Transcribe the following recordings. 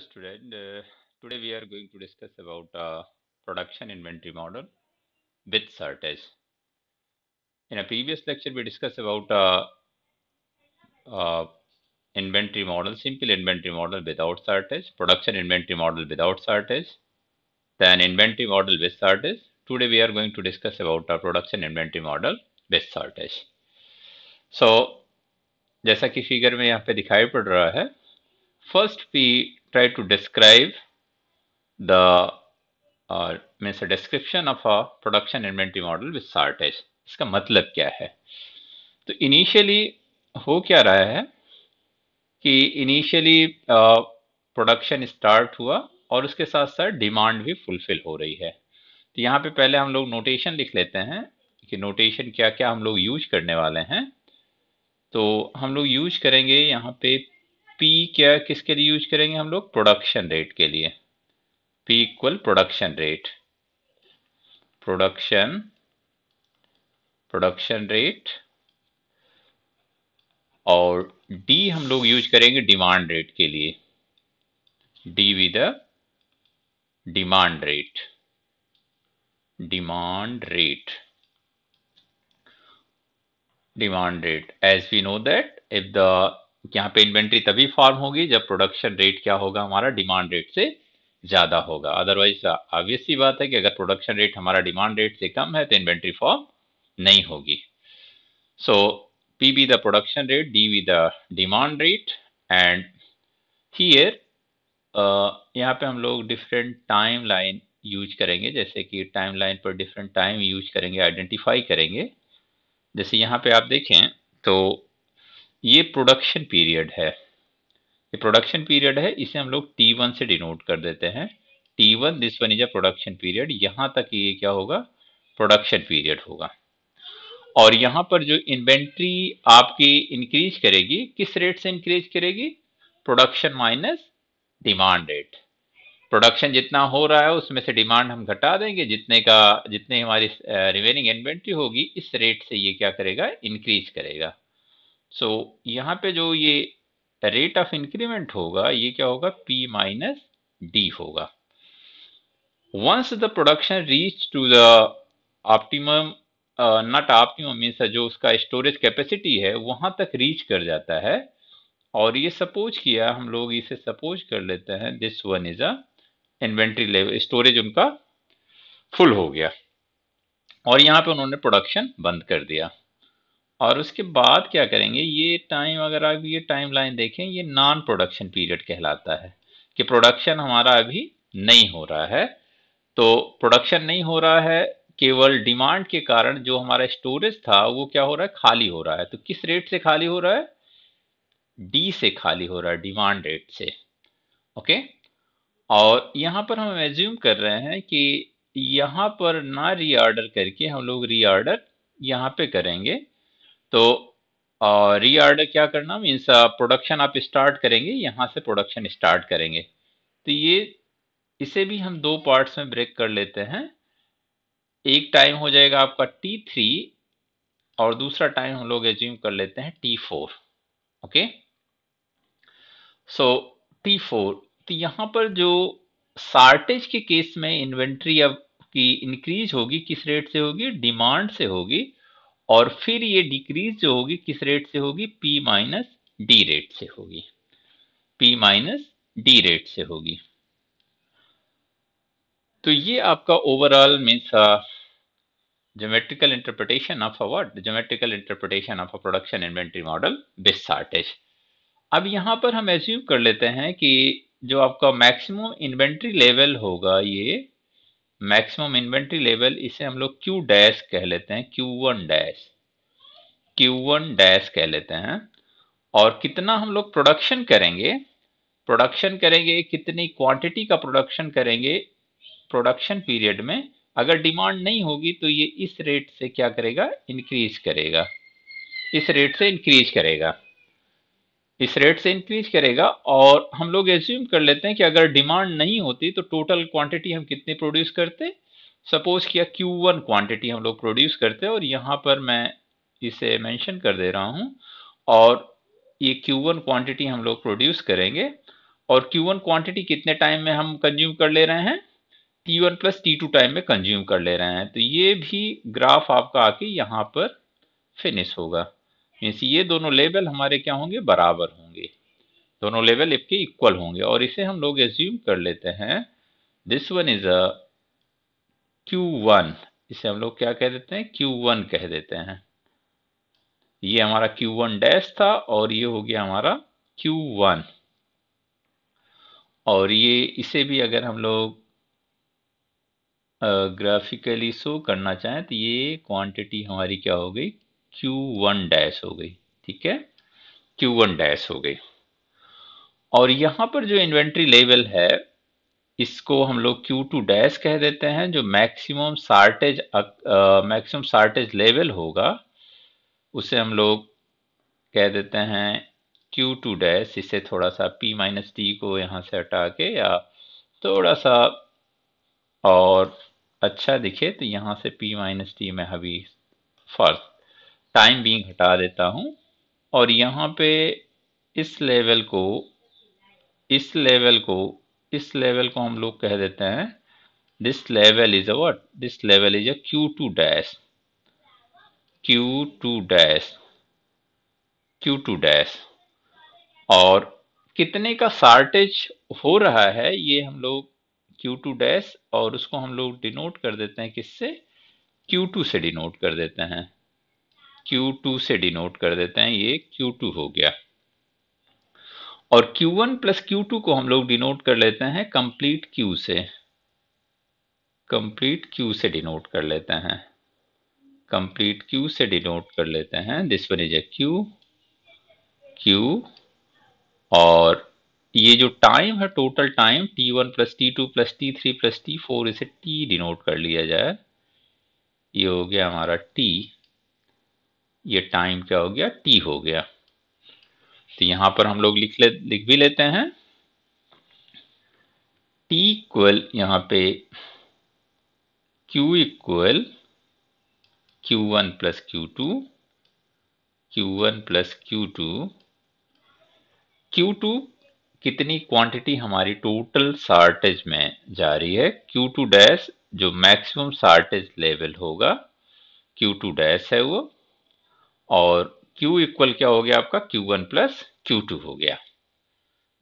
Student, uh, today we are going to discuss about uh, production inventory model with shortage. In a previous lecture we discussed about uh, uh, inventory model, simple inventory model without shortage, production inventory model without shortage, then inventory model with shortage. Today we are going to discuss about uh, production inventory model with shortage. So जैसा कि figure में यहाँ पे दिखाई पड़ रहा है first we try to describe the uh, means a description of a production inventory model with shortage इसका मतलब क्या है? तो इनिशियली हो क्या रहा है कि इनिशियली प्रोडक्शन स्टार्ट हुआ और उसके साथ साथ डिमांड भी फुलफिल हो रही है। तो यहाँ पे पहले हम लोग नोटेशन लिख लेते हैं कि नोटेशन क्या क्या हम लोग यूज़ करने वाले हैं। तो हम लोग यूज़ करेंगे यहाँ पे P क्या किसके लिए यूज़ करेंगे हम लोग? प्रोडक्शन रेट के लिए। P equal production rate production production rate और D हम लोग यूज़ करेंगे डिमांड रेट के लिए। D with demand rate demand rate demand rate as we know that if the यहाँ पे इन्वेंट्री तभी फॉर्म होगी जब प्रोडक्शन रेट क्या होगा, हमारा डिमांड रेट से ज़्यादा होगा। अदरवाइज़ ऑब्वियस सी बात है कि अगर प्रोडक्शन रेट हमारा डिमांड रेट से कम है तो इन्वेंट्री फॉर्म नहीं होगी। So P be the production rate D be the demand rate and here यहाँ पे हम लोग डिफरेंट टाइम लाइन यूज़ करेंगे। जैसे कि टाइम लाइन पर डिफरेंट टाइम यूज़ करेंगे आइडेंटिफाई करेंगे। जैसे यहाँ पे आप देखें तो ये प्रोडक्शन पीरियड है। ये प्रोडक्शन पीरियड है, इसे हम लोग T1 से डिनोट कर देते हैं। T1 this one is a production period यहाँ तक ये क्या होगा? प्रोडक्शन पीरियड होगा। और यहाँ पर जो इन्वेंट्री आपकी इंक्रीज करेगी, किस रेट से इंक्रीज करेगी? Production minus demand rate production जितना हो रहा है, उसमें से डिमांड हम घटा देंगे। जितने का, जितने हमारी रिमेनिंग इन्वेंट्री होगी, इस रेट से ये क्या करेगा? इंक्रीज करेगा। सो so, यहाँ पे जो ये रेट ऑफ़ इंक्रीमेंट होगा ये क्या होगा? P माइनस डी होगा। Once the production reach to the optimum not optimum means जो उसका स्टोरेज कैपेसिटी है वहाँ तक रीच कर जाता है। और ये सपोज़ किया हम लोग इसे सपोज़ कर लेते हैं। This one is a inventory level storage उनका फुल हो गया। और यहाँ पे उन्होंने प्रोडक्शन बंद कर दिया। और उसके बाद क्या करेंगे, ये टाइम अगर आप ये टाइम लाइन देखें, ये नॉन प्रोडक्शन पीरियड कहलाता है कि प्रोडक्शन हमारा अभी नहीं हो रहा है। तो प्रोडक्शन नहीं हो रहा है, केवल डिमांड के कारण जो हमारा स्टोरेज था, वो क्या हो रहा है, खाली हो रहा है। तो किस रेट से खाली हो रहा है? डी से खाली हो रहा है डिमांड रेट से। ओके और यहाँ पर हम एज्यूम कर रहे हैं कि यहाँ पर ना रीऑर्डर करके हम लोग रीऑर्डर यहाँ पे करेंगे। तो रीऑर्डर क्या करना मीन्स प्रोडक्शन आप स्टार्ट करेंगे, यहाँ से प्रोडक्शन स्टार्ट करेंगे। तो ये, इसे भी हम दो पार्ट्स में ब्रेक कर लेते हैं। एक टाइम हो जाएगा आपका टी थ्री और दूसरा टाइम हम लोग एज्यूम कर लेते हैं T four okay so T four तो यहाँ पर जो शार्टेज के केस में इन्वेंट्री अब की इंक्रीज होगी, किस रेट से होगी? डिमांड से होगी। और फिर ये डिक्रीज जो होगी, किस रेट से होगी? P माइनस डी रेट से होगी। P माइनस डी रेट से होगी। तो ये आपका overall means geometrical interpretation of a word geometrical interpretation of a production inventory model with अब यहाँ पर हम एज्यूम कर लेते हैं कि जो आपका मैक्सिमम इन्वेंट्री लेवल होगा ये मैक्सिमम इन्वेंट्री लेवल इसे हम लोग क्यू डैश कह लेते हैं Q one dash. Q one dash कह लेते हैं। और कितना हम लोग प्रोडक्शन करेंगे? प्रोडक्शन करेंगे, कितनी क्वांटिटी का प्रोडक्शन करेंगे प्रोडक्शन पीरियड में? अगर डिमांड नहीं होगी तो ये इस रेट से क्या करेगा? इंक्रीज करेगा। इस रेट से इंक्रीज करेगा। इस रेट से इंक्रीज करेगा और हम लोग एज्यूम कर लेते हैं कि अगर डिमांड नहीं होती तो टोटल क्वांटिटी हम कितनी प्रोड्यूस करते? सपोज़ किया Q1 क्वांटिटी हम लोग प्रोड्यूस करते और यहाँ पर मैं इसे मेंशन कर दे रहा हूँ और ये Q1 क्वांटिटी हम लोग प्रोड्यूस करेंगे और Q1 क्वांटिटी कितने टाइम में हम कंज्यूम कर ले रहे हैं? T1 one plus T2 time में कंज्यूम कर ले रहे हैं। तो ये भी ग्राफ आपका आके यहाँ पर फिनिश होगा। मीन्स ये दोनों लेवल हमारे क्या होंगे? बराबर होंगे। दोनों लेवल इसके इक्वल होंगे। और इसे हम लोग एज्यूम कर लेते हैं। This one is a Q1 इसे हम लोग क्या कह देते हैं? Q1 कह देते हैं। ये हमारा Q1 डैश था और ये हो गया हमारा Q1 और ये, इसे भी अगर हम लोग ग्राफिकली शो करना चाहें तो ये क्वांटिटी हमारी क्या हो गई? Q1 डैश हो गई, ठीक है? Q1 डैश हो गई। और यहाँ पर जो इन्वेंट्री लेवल है, इसको हम लोग Q2 डैश कह देते हैं, जो maximum shortage maximum shortage level होगा, उसे हम लोग कह देते हैं क्यू टू डैश इसे थोड़ा सा पी माइनस टी को यहाँ से हटा के या थोड़ा सा और अच्छा दिखे तो यहाँ से पी माइनस टी में अभी फ़र्स्ट टाइम बीइंग हटा देता हूँ, और यहाँ पे इस लेवल को, इस लेवल को, इस लेवल को हम लोग कह देते हैं this level is a what this level is a Q two dash Q two dash Q two dash और कितने का शार्टेज हो रहा है, ये हम लोग Q2 डैश और उसको हम लोग डिनोट कर देते हैं किससे? Q2 से डिनोट कर देते हैं। Q2 से डिनोट कर देते हैं, ये Q2 हो गया। और Q1 प्लस Q2 को हम लोग डिनोट कर लेते हैं कंप्लीट Q से। कंप्लीट Q से डिनोट कर लेते हैं। कंप्लीट Q से डिनोट कर लेते हैं। This one is a Q Q, और ये जो टाइम है total time T one plus T two plus T three plus T four इसे टी डिनोट कर लिया जाए। ये हो गया हमारा टी ये टाइम क्या हो गया? टी हो गया। तो यहाँ पर हम लोग लिख ले, लिख भी लेते हैं। टी इक्वल यहाँ पे Q equal Q one plus Q two Q one plus Q two Q two कितनी क्वांटिटी हमारी टोटल शार्टेज में जा रही है? Q2 डैश जो मैक्सिमम शार्टेज लेवल होगा Q2 डैश है वो। और Q इक्वल क्या हो गया आपका? Q1 वन प्लस Q2 हो गया।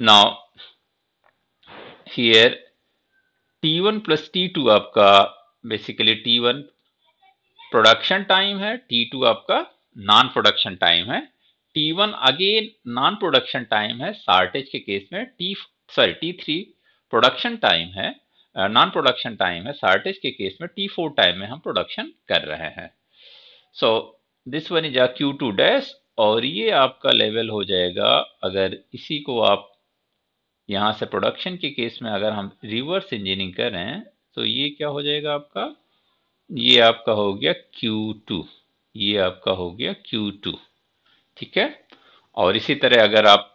Now here T1 one plus T2 आपका बेसिकली T1 प्रोडक्शन टाइम है T2 आपका नॉन प्रोडक्शन टाइम है। T1 again non production time है शार्टेज के केस में T sorry T3 production time है नॉन प्रोडक्शन टाइम है शार्टेज के केस में T4 टाइम में हम प्रोडक्शन कर रहे हैं। So this one is a Q two dash और ये आपका लेवल हो जाएगा अगर इसी को आप यहाँ से प्रोडक्शन के केस में अगर हम रिवर्स इंजीनियरिंग करें तो ये क्या हो जाएगा आपका? ये आपका हो गया Q2 ये आपका हो गया Q2 ठीक है? और इसी तरह अगर आप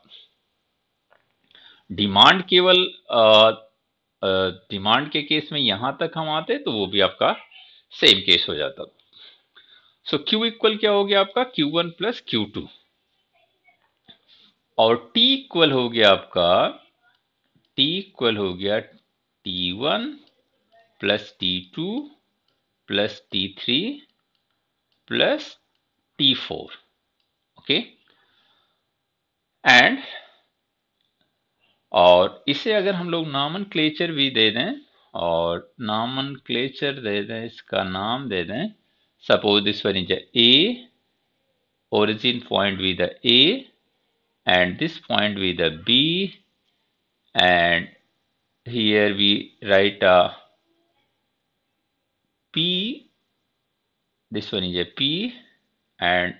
डिमांड केवल डिमांड के केस में यहाँ तक हम आते तो वो भी आपका सेम केस हो जाता। सो क्यू इक्वल क्या हो गया आपका? Q one plus Q two और टी इक्वल हो गया आपका टी इक्वल हो गया T one plus T two plus T three plus T four okay and और इसे अगर हम लोग नामन क्लेचर भी दे दें, और नामन क्लेचर दे दें, इसका नाम दे दें suppose this one is a origin point with the A and this point with the B and here we write a P this one is a P and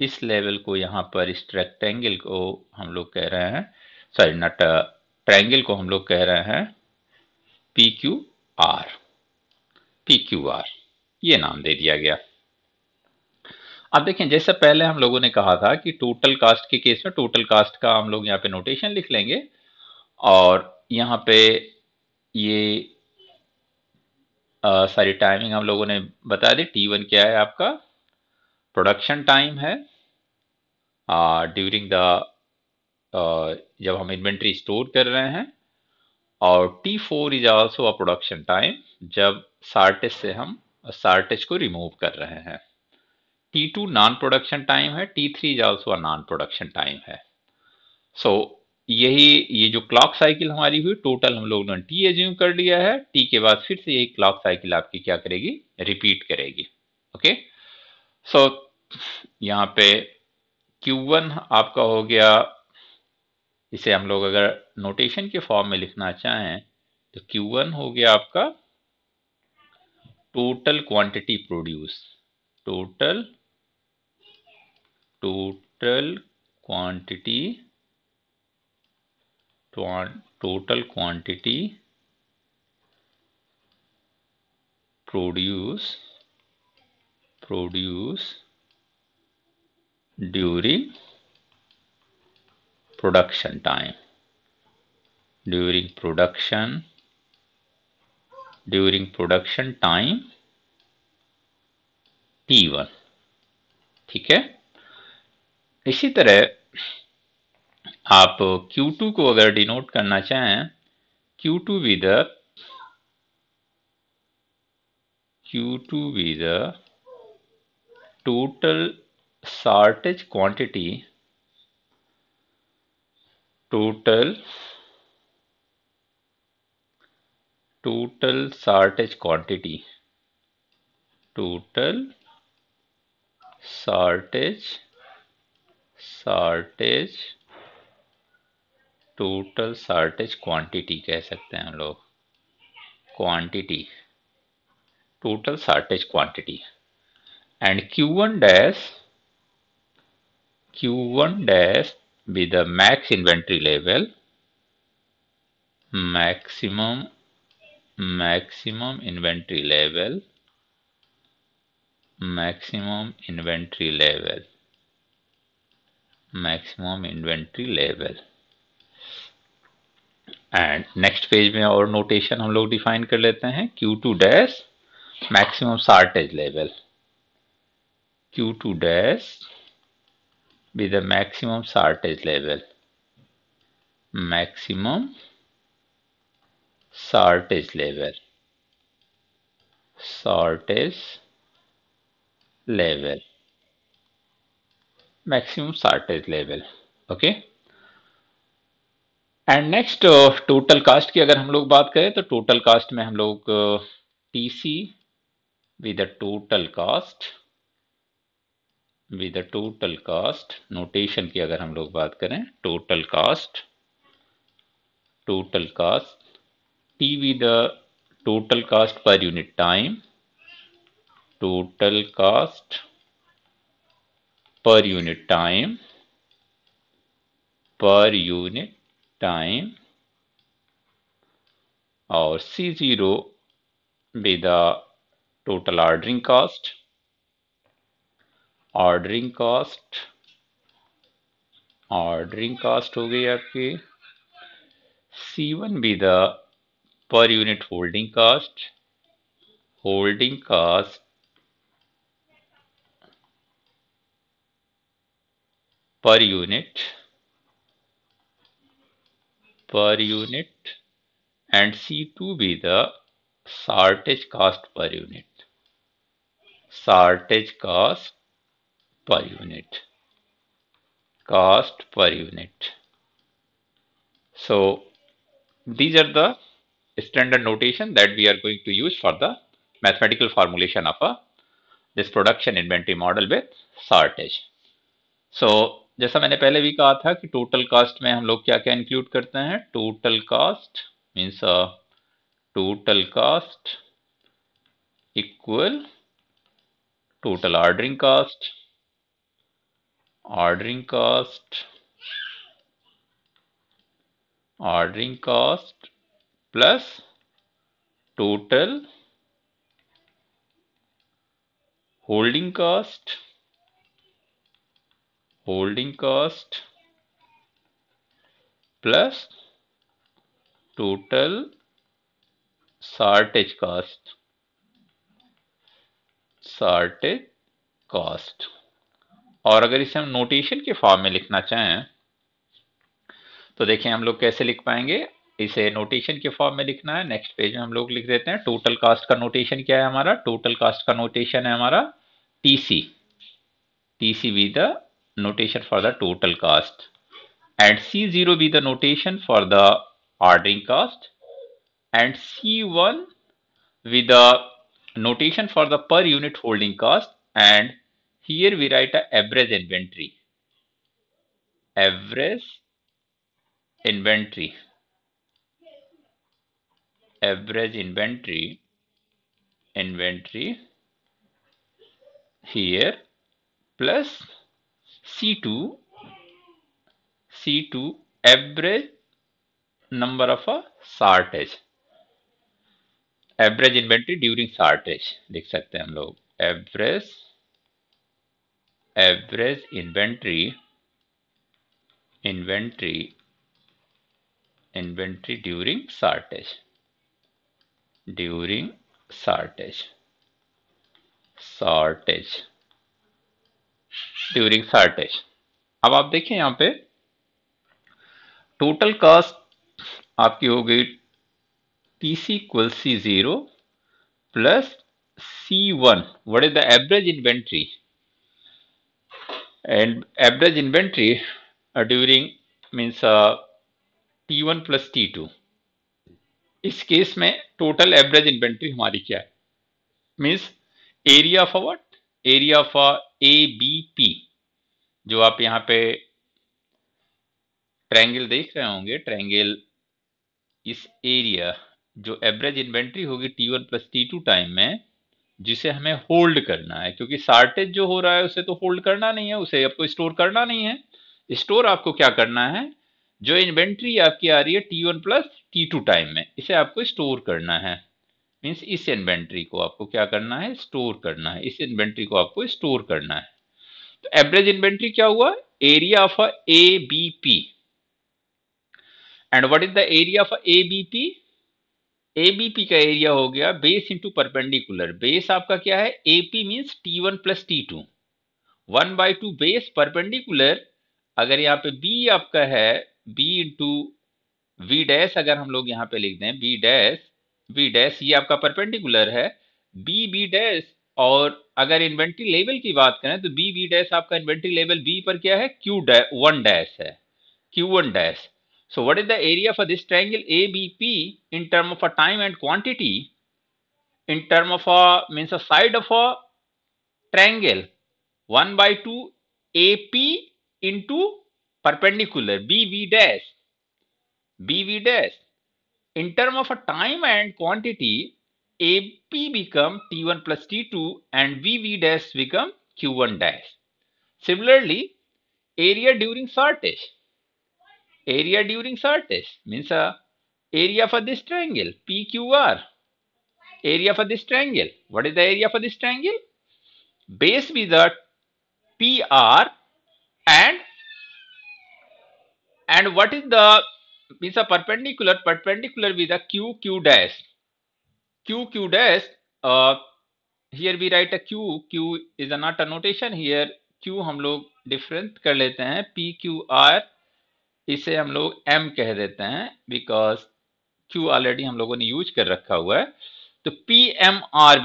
इस लेवल को यहाँ पर इस रेक्टेंगल को हम लोग कह रहे हैं सॉरी नट ट्रायंगल को हम लोग कह रहे हैं P Q R P Q R ये नाम दे दिया गया। अब देखें, जैसे पहले हम लोगों ने कहा था कि टोटल कास्ट के केस में टोटल कास्ट का हम लोग यहाँ पे नोटेशन लिख लेंगे और यहाँ पे ये सारी टाइमिंग हम लोगों ने बता दी। टी वन क्या है आपका? प्रोडक्शन टाइम है। ड्यूरिंग द जब हम इन्वेंट्री स्टोर कर रहे हैं और T four is also a production time जब सार्टेज से हम सार्टेज को रिमूव कर रहे हैं। T two non production time है T three is also non production time है। सो so, यही ये जो क्लॉक साइकिल हमारी हुई टोटल हम लोगों ने टी एज्यूम कर लिया है। टी के बाद फिर से यही क्लॉक साइकिल आपकी क्या करेगी? रिपीट करेगी। ओके सो यहाँ पे Q1 आपका हो गया। इसे हम लोग अगर नोटेशन के फॉर्म में लिखना चाहें तो Q1 हो गया आपका total quantity produced total total quantity total quantity produce produce during production time. During production during production time T1 ठीक है? इसी तरह आप Q2 को अगर डिनोट करना चाहें Q2 two with Q two with total shortage quantity total total shortage quantity total shortage shortage total shortage quantity कह सकते हैं हम लोग। Quantity total shortage quantity and Q one dash Q one dash with max inventory level maximum maximum inventory level maximum inventory level maximum inventory level and next page में और notation हम लोग define कर लेते हैं. Q2 two dash maximum shortage level Q2 two dash with maximum shortage level maximum shortage level shortage level maximum shortage level. Okay? And next total cost की अगर हम लोग बात करें तो टोटल कास्ट में हम लोग T C with total cost with total cost notation की अगर हम लोग बात करें total cost total cost T with total cost per unit time total cost per unit time per unit time or C0 be the total ordering cost ordering cost ordering cost हो गई आपकी C1 be the per unit holding cost holding cost per unit per unit and C2 be the shortage cost per unit. Shortage cost per unit. Cost per unit. So these are the standard notation that we are going to use for the mathematical formulation of a this production inventory model with shortage. So जैसा मैंने पहले भी कहा था कि total cast में हम लोग क्या क्या इंक्लूड करते हैं total cost means total cost equal total ordering cost ordering cost ordering cost plus total holding cost holding cost plus total shortage cost shortage cost और अगर इसे हम नोटेशन के फॉर्म में लिखना चाहें तो देखें हम लोग कैसे लिख पाएँगे? इसे नोटेशन के फॉर्म में लिखना है। नेक्स्ट पेज में हम लोग लिख देते हैं। टोटल कास्ट का नोटेशन क्या है हमारा? टोटल कास्ट का नोटेशन है हमारा T C T C be the notation for the total cost and C zero be the notation for the ordering cost and C one with notation for the per unit holding cost and here we write a average inventory average inventory average inventory inventory here plus C2 C2 average number of a shortage average inventory during shortage लिख सकते हैं हम लोग average average inventory inventory inventory during shortage During shortage shortage during shortage अब आप देखिए यहाँ पे टोटल कॉस्ट आपकी हो गई T C equal C zero plus C one what is the average inventory and average inventory during means T one plus T two इस case में टोटल एवरेज इन्वेंट्री हमारी क्या है? Means area of what area of A B P जो आप यहाँ पे triangle देख रहे होंगे ट्रायंगल इस एरिया जो एवरेज इन्वेंट्री होगी T one plus T two time में, जिसे हमें होल्ड करना है। क्योंकि शार्टेज जो हो रहा है, उसे तो होल्ड करना नहीं है, उसे आपको स्टोर करना नहीं है। स्टोर आपको क्या करना है? जो इन्वेंट्री आपकी आ रही है T one plus T two time में। इसे आपको स्टोर करना है। मीन्स इस इन्वेंट्री को आपको क्या करना है? स्टोर करना है। इस इन्वेंट्री को आपको स्टोर करना है। तो एवरेज इन्वेंट्री क्या हुआ? Area of a A B P and what is the area of A B P ABP का एरिया हो गया बेस इंटू परपेंडिकुलर बेस आपका क्या है? AP means T one plus T two one by two base perpendicular अगर यहाँ पे B आपका है बी इंटू वी डैश अगर हम लोग यहाँ पे लिख दें बी डैश वी डैश ये आपका परपेंडिकुलर है। बी बी डैश और अगर इन्वेंट्री लेवल की बात करें तो बी बी डैश आपका इन्वेंट्री लेवल बी पर क्या है? क्यू वन डैश है। Q one dash so what is the area for this triangle A B P in term of a time and quantity in term of a means a side of a triangle one by two A P into perpendicular B B dash BV dash. In term of a time and quantity AP become T1 plus T2 and VV dash become Q1 dash. Similarly, area during shortage area during shortage means uh, area for this triangle PQR area for this triangle what is the area for this triangle base be the PR and and what is the means a perpendicular perpendicular with the Q Q dash Q Q dash uh, here we write a Q Q is a not a notation here Q different कर लेते हैं P Q are इसे हम लोग M कह देते हैं because Q already हम लोगों ने यूज़ कर रखा हुआ है तो P M R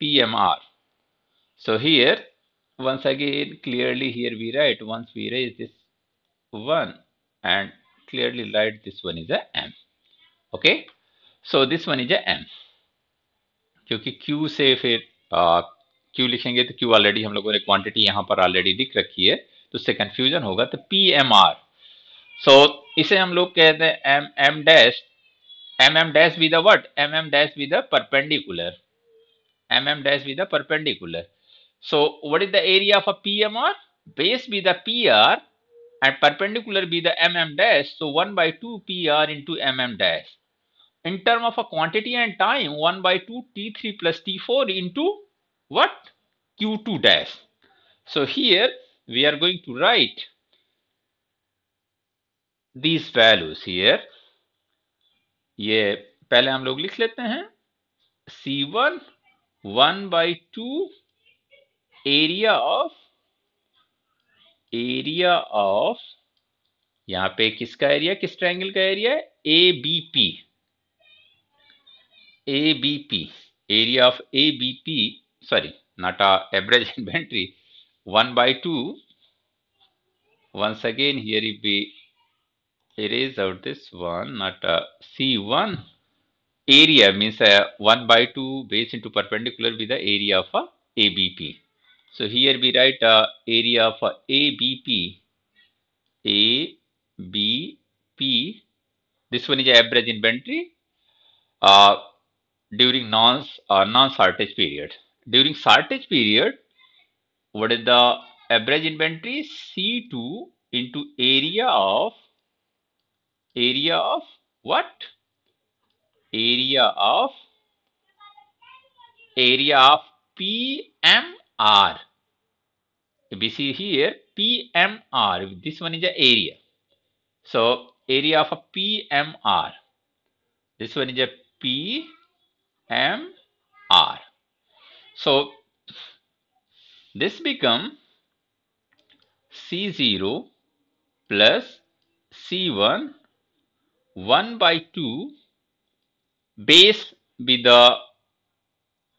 P M R so here once again clearly here we write once we raise this one and clearly write this one is a m. Okay? So this one is a m. क्योंकि q से फिर uh, q लिखेंगे तो q already हम लोगों ने quantity यहाँ पर ऑलरेडी दिख रखी है तो उससे कंफ्यूजन होगा तो पी एम आर सो इसे हम लोग कहते हैं M M dash M M dash with what M M dash with perpendicular M M dash with perpendicular so what is the area of a PMR base be the PR and perpendicular be the mm dash so 1 by 2 PR into mm dash in term of a quantity and time 1 by 2 T3 plus T4 into what Q2 dash so here we are going to write these values here ये पहले हम लोग लिख लेते हैं C1 1 by 2 area of area of यहाँ पे किसका एरिया किस ट्राइंगल का एरिया है? A B P A B P area of A B P sorry not a average inventory one by two once again here E B it is out this one not a C one area means one by two base into perpendicular with the area of a A B P so here we write a area a abp abp this one is average inventory uh, during non uh, non shortage period during shortage period, what is the average inventory? C2 into area of area of what? Area of area of PMR. If we see here PMR, this one is the area. So area of a PMR. This one is a PMR. So this become C0 plus C1 1 by 2 base be the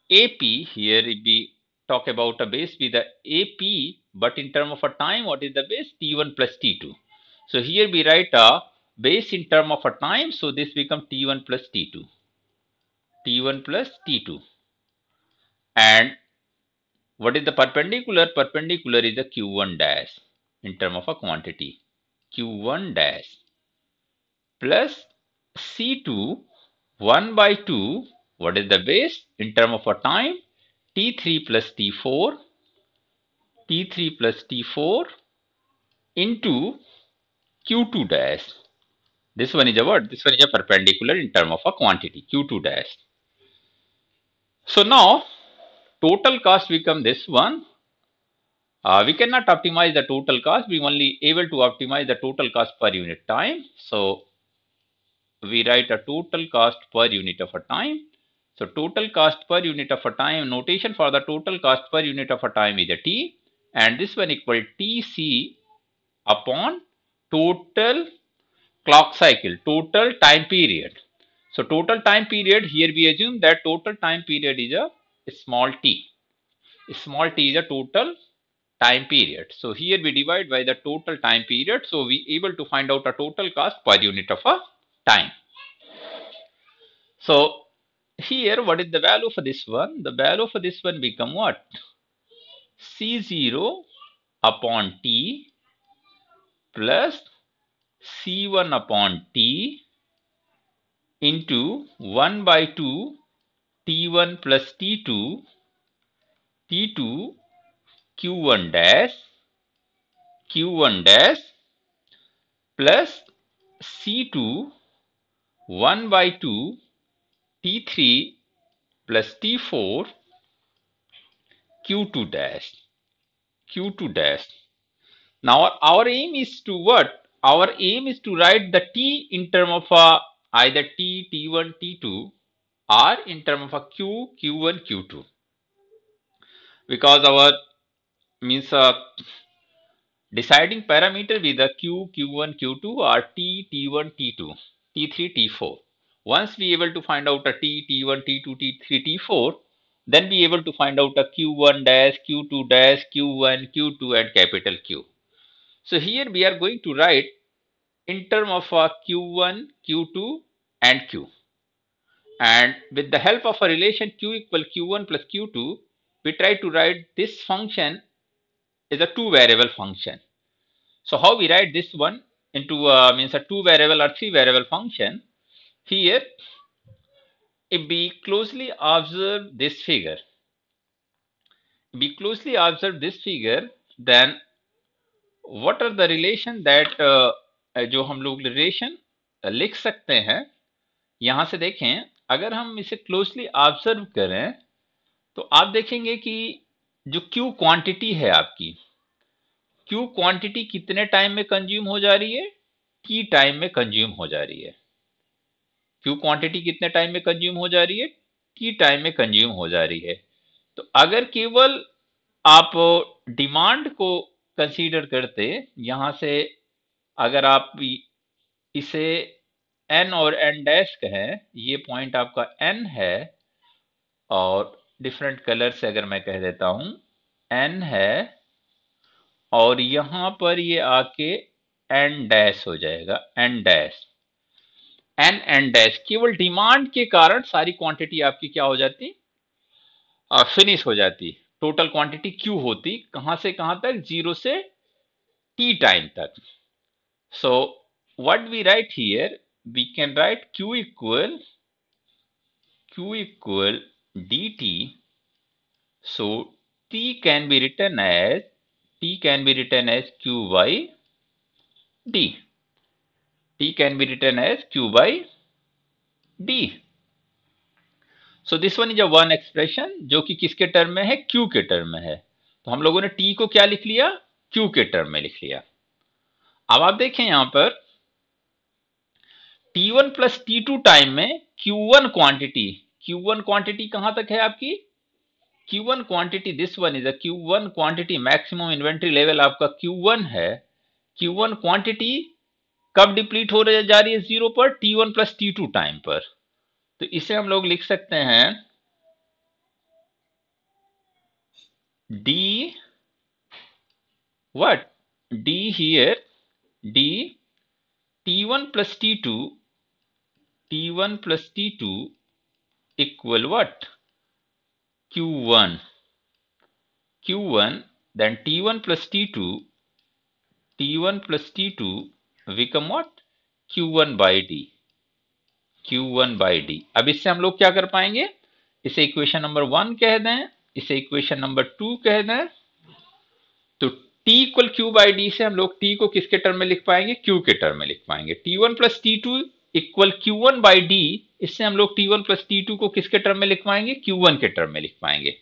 AP here we talk about a base with the AP but in term of a time what is the base? T1 plus T2. So here we write a base in term of a time so this become T1 plus T2. T1 plus T2 and what is the perpendicular? Perpendicular is the q1 dash in term of a quantity. Q1 dash plus c2 1 by 2 what is the base? In term of a time t3 plus t4 t3 plus t4 into q2 dash this one is a what this one is a perpendicular in term of a quantity q2 dash so now total cost become this one. Uh, we cannot optimize the total cost. We only able to optimize the total cost per unit time. So we write a total cost per unit of a time. So total cost per unit of a time notation for the total cost per unit of a time is a T and this one equal TC upon total clock cycle, total time period. So total time period here we assume that total time period is a small t. Small t is a total time period. So here we divide by the total time period. So we able to find out a total cost per unit of a time. So here what is the value for this one? The value for this one become what? C0 upon T plus C1 upon T into 1 by 2 T1 plus T2, T2 Q1 dash, Q1 dash plus C2 1 by 2 T3 plus T4 Q2 dash, Q2 dash. Now our aim is to what? Our aim is to write the T in term of uh, either T, T1, T2 or in term of a q q1 q2 because our means uh, deciding parameter with the q q1 q2 or t t1 t2 t3 t4 once we able to find out a t t1 t2 t3 t4 then we able to find out a q1 dash q2 dash q1 q2 and capital q so here we are going to write in term of a q1 q2 and q and with the help of a relation q equal q1 plus q2, we try to write this function is a two variable function. So how we write this one into a, means a two variable or three variable function. Here, if we closely observe this figure, we closely observe this figure, then what are the relation that uh, जो हम लोग relation लिख सकते हैं? यहाँ से देखें अगर हम इसे क्लोजली ऑब्ज़र्व करें तो आप देखेंगे कि जो क्यू क्वांटिटी है आपकी क्यू क्वांटिटी कितने टाइम में कंज्यूम हो जा रही है? टी टाइम में कंज्यूम हो जा रही है। क्यू क्वांटिटी कितने टाइम में कंज्यूम हो जा रही है? टी टाइम में कंज्यूम हो जा रही है। तो अगर केवल आप डिमांड को कंसीडर करते, यहाँ से अगर आप इसे एन और एन डैश कहें, ये पॉइंट आपका एन है, और डिफरेंट कलर से अगर मैं कह देता हूँ एन है, और यहाँ पर ये आके एन डैश हो जाएगा N dash N N dash केवल डिमांड के कारण सारी क्वांटिटी आपकी क्या हो जाती? फिनिश हो जाती। टोटल क्वांटिटी क्यू होती? कहाँ से कहाँ तक? ज़ीरो से टी टाइम तक। So what we write here we can write Q equal Q equal dt. So, t can be written as, t can be written as q by d. t can be written as q by d. So this one is a one expression जो कि किसके term में है? Q के term में है। तो हम लोगों ने टी को क्या लिख लिया? क्यू के टर्म में लिख लिया। अब आप देखें यहाँ पर T one plus T two time में Q one quantity Q one quantity कहाँ तक है आपकी? Q one quantity this one is a Q one quantity maximum inventory level आपका क्यू वन है। क्यू वन क्वांटिटी कब डिप्लीट हो रही जा रही है ज़ीरो पर T one plus T two time पर। तो इसे हम लोग लिख सकते हैं D what D here D T one plus T two T one plus T two equal what Q one Q one then T one plus T two T one plus T two Q one by D Q one by D अब इससे हम लोग क्या कर पाएँगे? इसे equation number one कह दें, इसे इक्वेशन नंबर टू कह दें तो t equal Q by D से हम लोग t को किसके टर्म में लिख पाएँगे? Q के टर्म में लिख पाएँगे। T1 one plus T two equal Q one by D इससे हम लोग t1 one plus T two को किसके टर्म में लिख पाएँगे? Q1 के टर्म में लिख पाएँगे।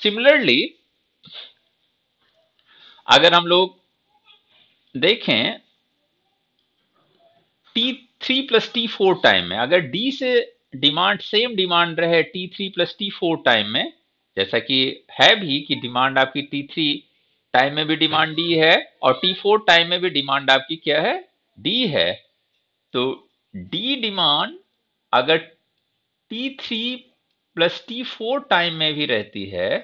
सिमिलरली अगर हम लोग देखें T three plus T four time में अगर डी से डिमांड सेम डिमांड रहे T three plus T four time में, जैसा कि है भी कि डिमांड आपकी टी थ्री टाइम में भी डिमांड डी है और टी फोर टाइम में भी डिमांड आपकी क्या है? डी है। तो डी डिमांड अगर T three plus T four time में भी रहती है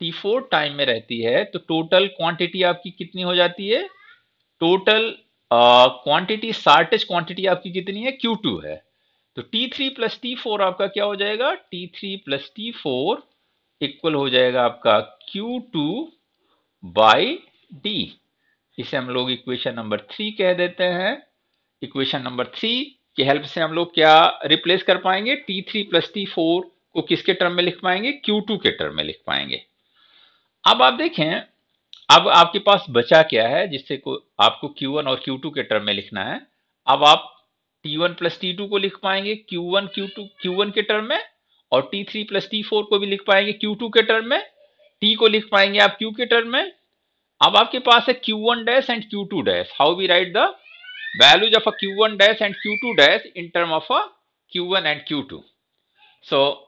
टी फोर टाइम में रहती है तो टोटल क्वांटिटी आपकी कितनी हो जाती है? टोटल क्वांटिटी शार्टेज क्वांटिटी आपकी कितनी है? Q2 है। तो T3 प्लस टी फोर आपका क्या हो जाएगा? T3 plus T four equal हो जाएगा आपका Q2 टू बाई डी इसे हम लोग इक्वेशन नंबर थ्री कह देते हैं। इक्वेशन नंबर थ्री की हेल्प से हम लोग क्या रिप्लेस कर पाएँगे? T three plus T four को किसके टर्म में लिख पाएँगे? Q2 के टर्म में लिख पाएँगे। अब आप देखें अब आपके पास बचा क्या है, जिससे को आपको Q1 और Q2 के टर्म में लिखना है? अब आप T1 प्लस टी को लिख पाएँगे Q1 Q2 Q1 के टर्म में, और T3 प्लस टी को भी लिख पाएँगे Q2 के टर्म में। T को लिख पाएँगे आप Q के टर्म में। अब आपके पास है Q1 dash and Q2 dash how we write the a Q1 dash and Q2 dash in term of a Q1 and Q2 so,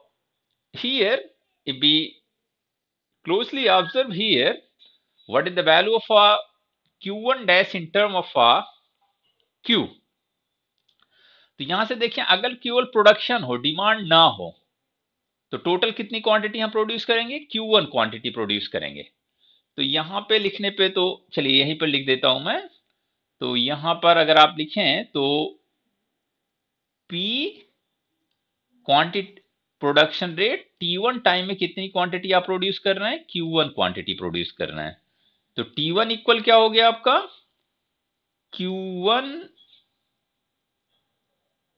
here, if we closely observe here what is the value of a q1 dash in term of a q? तो यहाँ से देखिए, अगर केवल production हो demand ना हो तो टोटल कितनी क्वांटिटी हम प्रोड्यूस करेंगे? Q1 क्वांटिटी प्रोड्यूस करेंगे। तो यहाँ पे लिखने पे तो चलिए यहीं पर लिख देता हूँ मैं। तो यहाँ पर अगर आप लिखें तो P quantity production rate T1 time में कितनी क्वांटिटी आप प्रोड्यूस कर रहे हैं? Q1 क्वांटिटी प्रोड्यूस कर रहे हैं। तो टी वन इक्वल क्या हो गया आपका? क्यू वन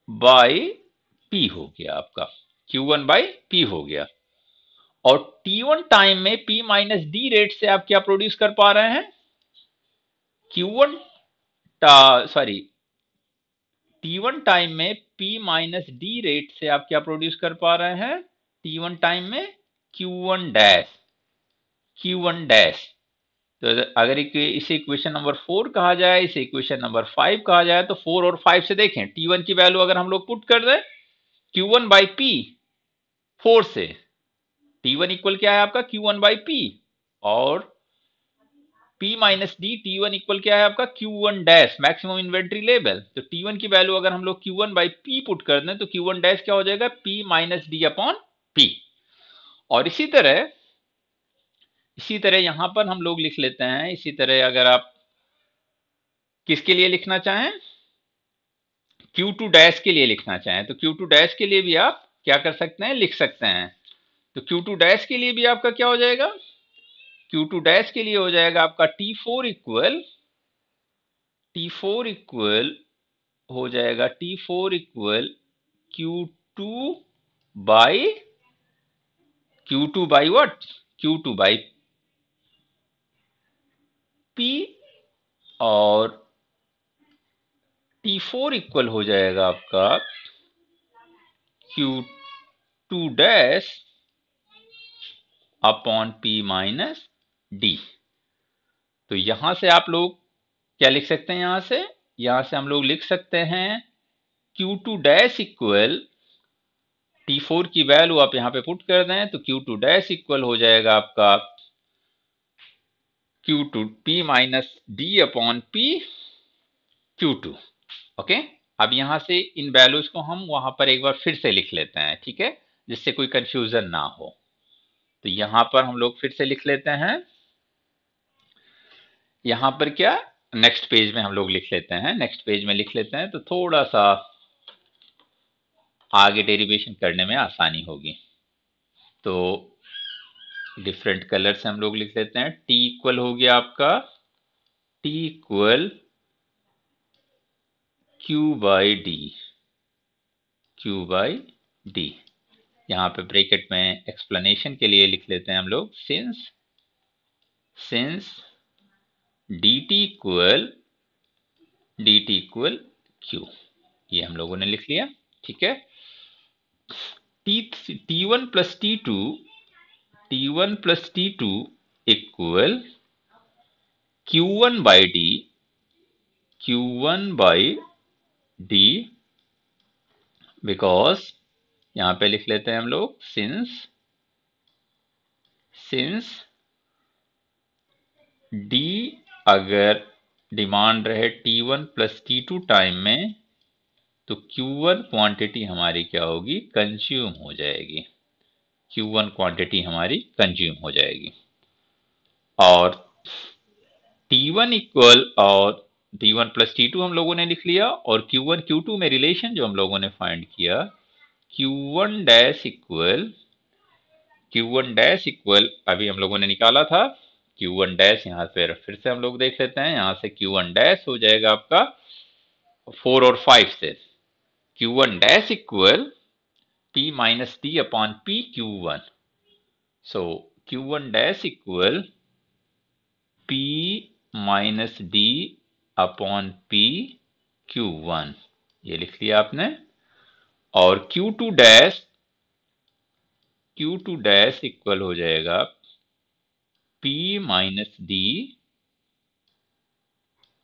बाई पी हो गया आपका। क्यू वन बाई पी हो गया। और टी वन टाइम में पी माइनस डी रेट से आप क्या प्रोड्यूस कर पा रहे हैं? Q one sorry T one time में पी माइनस डी रेट से आप क्या प्रोड्यूस कर पा रहे हैं? टी वन टाइम में Q one dash Q one dash तो अगर इसे इक्वेशन नंबर फोर कहा जाए, इसे इक्वेशन नंबर फाइव कहा जाए तो फोर और फाइव से देखें टी वन की वैल्यू अगर हम लोग पुट कर दें Q one by P four से टी वन इक्वल क्या है आपका? क्यू वन बाई पी और P minus D T one equal क्या है आपका? Q one dash maximum inventory level तो T वन की वैल्यू अगर हम लोग Q one by P put कर दें तो Q वन डैश क्या हो जाएगा? P minus D upon P और इसी तरह इसी तरह यहाँ पर हम लोग लिख लेते हैं, इसी तरह अगर आप किसके लिए लिखना चाहें? Q2 डैश के लिए लिखना चाहें। तो Q2 डैश के लिए भी आप क्या कर सकते हैं? लिख सकते हैं। तो Q2 डैश के लिए भी आपका क्या हो जाएगा? Q2 डैश के लिए हो जाएगा आपका T4 इक्वल T4 इक्वल हो जाएगा T4 equal Q2 by Q two by what Q two by P और T4 इक्वल हो जाएगा आपका Q2 dash upon P minus D तो यहाँ से आप लोग क्या लिख सकते हैं यहाँ से? यहाँ से हम लोग लिख सकते हैं Q2 डैश इक्वल T4 की वैल्यू आप यहाँ पे पुट कर दें तो Q2 डैश इक्वल हो जाएगा आपका Q2 P minus D upon P Q two okay अब यहाँ से इन वैल्यूज़ को हम वहाँ पर एक बार फिर से लिख लेते हैं, ठीक है? जिससे कोई कंफ्यूजन ना हो। तो यहाँ पर हम लोग फिर से लिख लेते हैं। यहाँ पर क्या? नेक्स्ट पेज में हम लोग लिख लेते हैं। नेक्स्ट पेज में लिख लेते हैं तो थोड़ा सा आगे डेरिवेशन करने में आसानी होगी। तो डिफरेंट कलर से हम लोग लिख लेते हैं। टी इक्वल हो गया आपका। T equal Q by D Q by D यहाँ पे ब्रैकेट में एक्सप्लेनेशन के लिए लिख लेते हैं हम लोग। Since since D T equal D T equal Q ये हम लोगों ने लिख लिया। ठीक है? T T one plus T two T one plus T two equal Q one by D Q one by D because यहाँ पे लिख लेते हैं हम लोग सिंस सिंस डी अगर डिमांड रहे T1 प्लस टी टाइम में तो Q1 क्वांटिटी हमारी क्या होगी? कंज्यूम हो जाएगी। Q1 क्वांटिटी हमारी कंज्यूम हो जाएगी। और T1 इक्वल और T1 प्लस टी हम लोगों ने लिख लिया और Q1 Q2 में रिलेशन जो हम लोगों ने फाइंड किया Q1 dash equal Q1 dash equal अभी हम लोगों ने निकाला था क्यू वन डैश यहाँ पे फिर से हम लोग देख लेते हैं, यहाँ से क्यू वन डैश हो जाएगा आपका फोर और फाइव से। Q one dash equal P minus T upon P Q one so Q one dash equal P minus D upon P Q one ये लिख लिया आपने। और Q two dash Q two dash equal हो जाएगा P minus D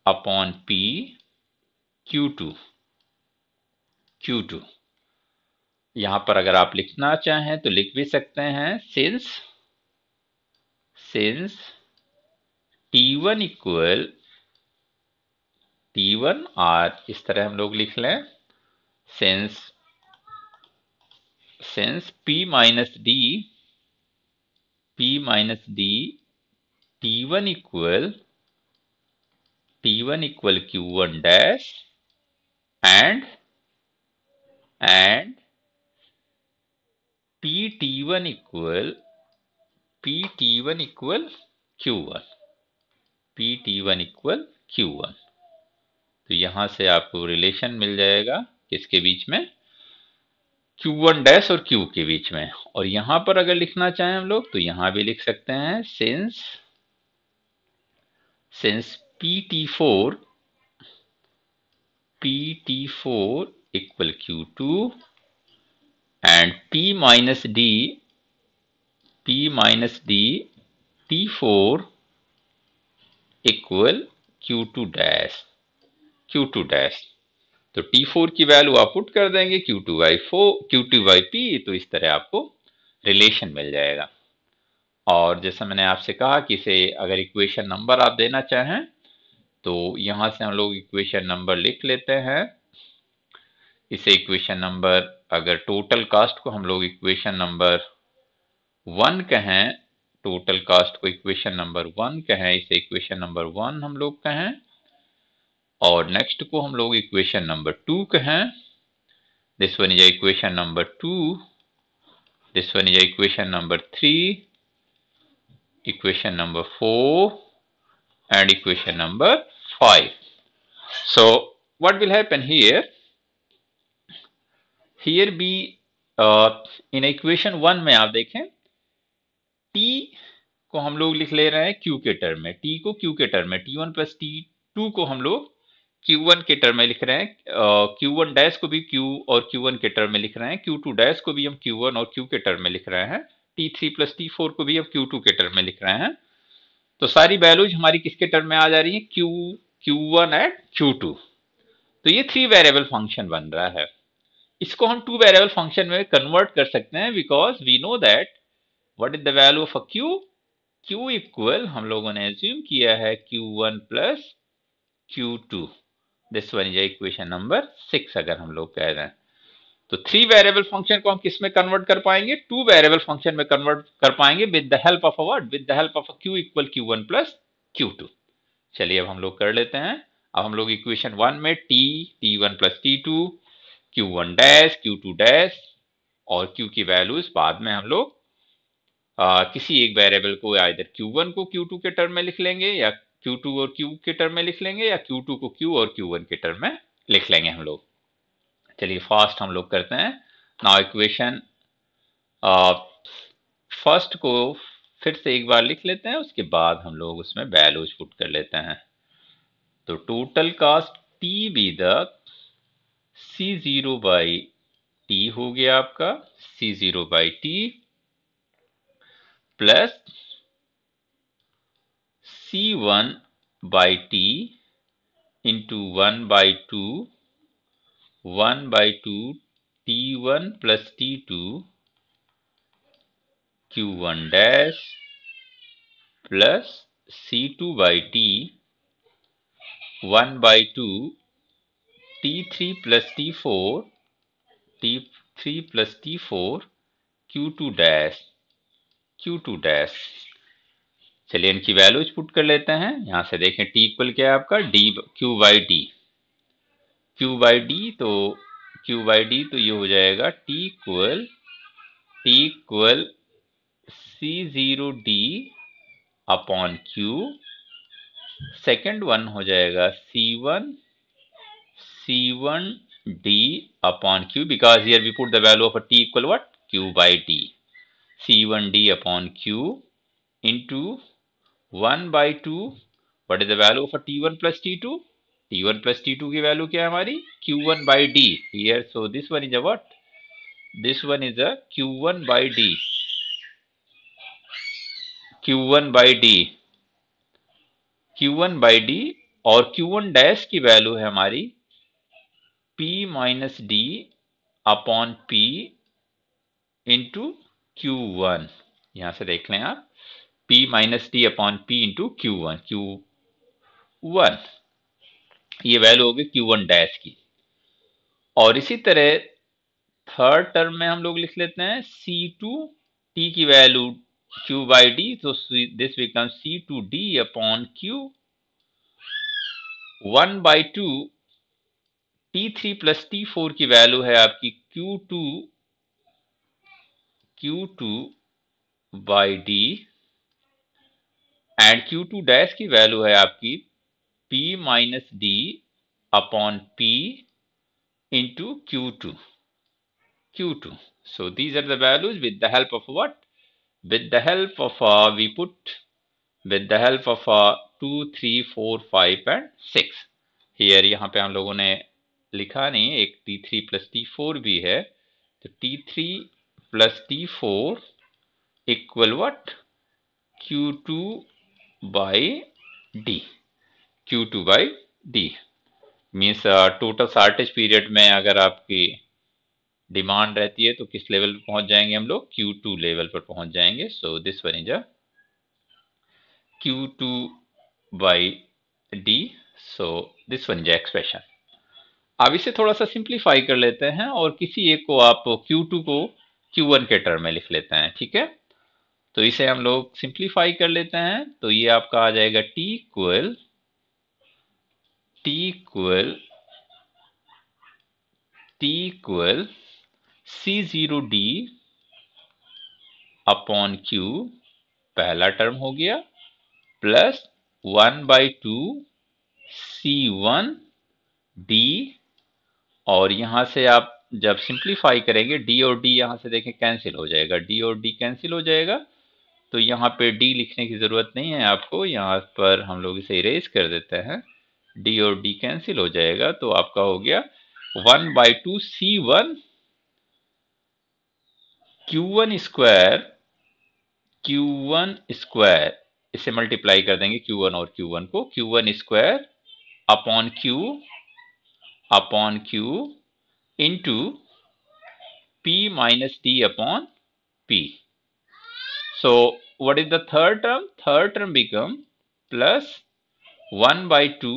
upon P Q2 Q2 यहाँ पर अगर आप लिखना चाहें तो लिख भी सकते हैं since since T1 equal T one or इस तरह हम लोग लिख लें since since P minus D P minus D P T one equal P T one equal Q one P T one equal Q one तो यहाँ से आपको रिलेशन मिल जाएगा किसके बीच में? Q1 वन डैश और Q के बीच में। और यहाँ पर अगर लिखना चाहें हम लोग तो यहाँ भी लिख सकते हैं since since P T four P T four equal Q two and P minus D, P minus D T4 equal Q2 dash Q2 dash तो T4 की वैल्यू आप पुट कर देंगे Q2 by four Q2 by P तो इस तरह आपको relation मिल जाएगा। और जैसा मैंने आपसे कहा कि इसे अगर इक्वेशन नंबर आप देना चाहें तो यहाँ से हम लोग इक्वेशन नंबर लिख लेते हैं। इसे इक्वेशन नंबर अगर टोटल कास्ट को हम लोग इक्वेशन नंबर वन कहें टोटल कास्ट को इक्वेशन नंबर वन कहें, इसे इक्वेशन नंबर वन हम लोग कहें, और नेक्स्ट को हम लोग इक्वेशन नंबर टू कहें this one is equation number two this one is equation number three equation number 4 and equation number 5. So, what will happen here? Be uh, in equation 1 में आप देखें t को हम लोग लिख ले रहे हैं q के टर्म में। T को q के टर्म में। T1 प्लस टी टू को हम लोग q1 के टर्म में लिख रहे हैं। Q1 डैश को भी q और q1 के टर्म में लिख रहे हैं। Q2 डैश को भी हम q1 और q के टर्म में लिख रहे हैं। T three plus T four को भी हम क्यू टू के टर्म में लिख रहे हैं। तो सारी वैल्यूज़ हमारी किसके टर्म में आ जा रही है? Q Q one at Q two तो ये थ्री वेरिएबल फ़ंक्शन बन रहा है। इसको हम टू वेरिएबल फ़ंक्शन में कन्वर्ट कर सकते हैं because we know that what is the value of a Q Q equal हम लोगों ने एज्यूम किया है Q one plus Q two this one is equation number six अगर हम लोग कह रहे हैं। तो थ्री वेरिएबल फ़ंक्शन को हम किसमें कन्वर्ट कर पाएँगे? टू वेरिएबल फ़ंक्शन में कन्वर्ट कर पाएँगे with the help of a word with the help of a Q equal Q one plus Q two चलिए अब हम लोग कर लेते हैं। अब हम लोग इक्वेशन वन में T T one plus T two Q one dash Q two dash और क्यू की वैल्यूज़ बाद में हम लोग किसी एक वेरिएबल को या इधर क्यू वन को क्यू टू के टर्म में लिख लेंगे या क्यू टू और क्यू के टर्म में लिख लेंगे या क्यू टू को क्यू और क्यू वन के टर्म में लिख लेंगे हम लोग। चलिए फास्ट हम लोग करते हैं। नाउ इक्वेशन फ़र्स्ट को फिर से एक बार लिख लेते हैं, उसके बाद हम लोग उसमें वैल्यूज़ पुट कर लेते हैं। तो total cost T be the C zero by T हो गया आपका C zero by T plus C one by T into one by two 1 by 2 t1 plus t2 q1 dash plus c2 by t 1 by 2 t3 plus t4 t3 plus t4 q2 dash q2 dash. चलिए इनकी values put कर लेते हैं। यहाँ से देखें T equal क्या है आपका? D Q by D Q by D तो क्यू बाई डी तो ये हो जाएगा T equal T equal C zero D upon Q second one हो जाएगा C one C one D upon Q because here we put the value of a T equal what Q by D C one D upon Q into one by two what is the value of a t1 plus t2 t1 plus t2 की value क्या है हमारी? Q1 by d. Here, so this one is a what? This one is a q1 by d. Q1 by d. Q1 by d और q1 dash की value है हमारी p minus D upon p into Q one यहाँ से देख लें आप। P minus D upon p into Q one Q one ये वैल्यू होगी क्यू वन डैश की। और इसी तरह थर्ड टर्म में हम लोग लिख लेते हैं सी टू टी की वैल्यू डी तो this become C two D upon Q one by T3 three plus T की वैल्यू है आपकी Q2 Q2 by D and Q two dash की वैल्यू है आपकी P minus D upon P into Q two Q two so these are the values with the help of what with the help of a we put with the help of a two three four five and six here यहाँ पर हम लोगों ने लिखा नहीं, एक T3 plus T4 भी है तो T3 plus T4 equal what? Q2 by D Q two by D means total shortage period में अगर आपकी डिमांड रहती है तो किस लेवल पर पहुँच जाएँगे हम लोग? क्यू टू लेवल पर पहुँच जाएँगे। So this one is a q2 by d. So, this one is expression. अब इसे थोड़ा सा सिंप्लीफाई कर लेते हैं और किसी एक को आप Q2 को Q1 के टर्म में लिख लेते हैं, ठीक है? तो इसे हम लोग सिंप्लीफाई कर लेते हैं। तो ये आपका आ जाएगा T equal T equal T equal C zero D upon Q पहला टर्म हो गया plus one by two C one D और यहाँ से आप जब सिंप्लीफाई करेंगे डी और डी यहाँ से देखें कैंसिल हो जाएगा। डी और डी कैंसिल हो जाएगा तो यहाँ पे डी लिखने की ज़रूरत नहीं है आपको। यहाँ पर हम लोग इसे इरेज कर देते हैं। डी और डी कैंसिल हो जाएगा तो आपका हो गया one by two C one Q one square Q one square इसे मल्टीप्लाई कर देंगे क्यू वन और क्यू वन को। Q one square upon Q upon Q into P minus T upon P so what is the third term third term become plus one by two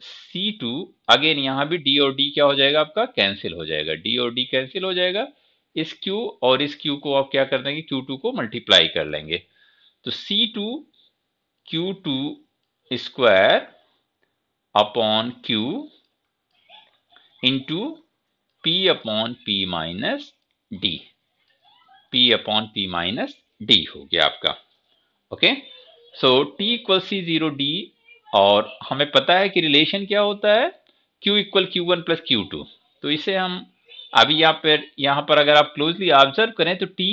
C two again यहाँ भी D और D क्या हो जाएगा आपका? Cancel हो जाएगा। D और डी कैंसिल हो जाएगा। इस क्यू और इस क्यू को आप क्या कर देंगे? क्यू टू को मल्टीप्लाई कर लेंगे। तो C two Q two square upon Q into P upon P minus D P upon P minus D हो गया आपका। Okay so T equal C zero D और हमें पता है कि रिलेशन क्या होता है? Q equal Q one plus Q two तो इसे हम अभी यहाँ पर यहाँ पर अगर आप क्लोजली ऑब्ज़र्व करें तो T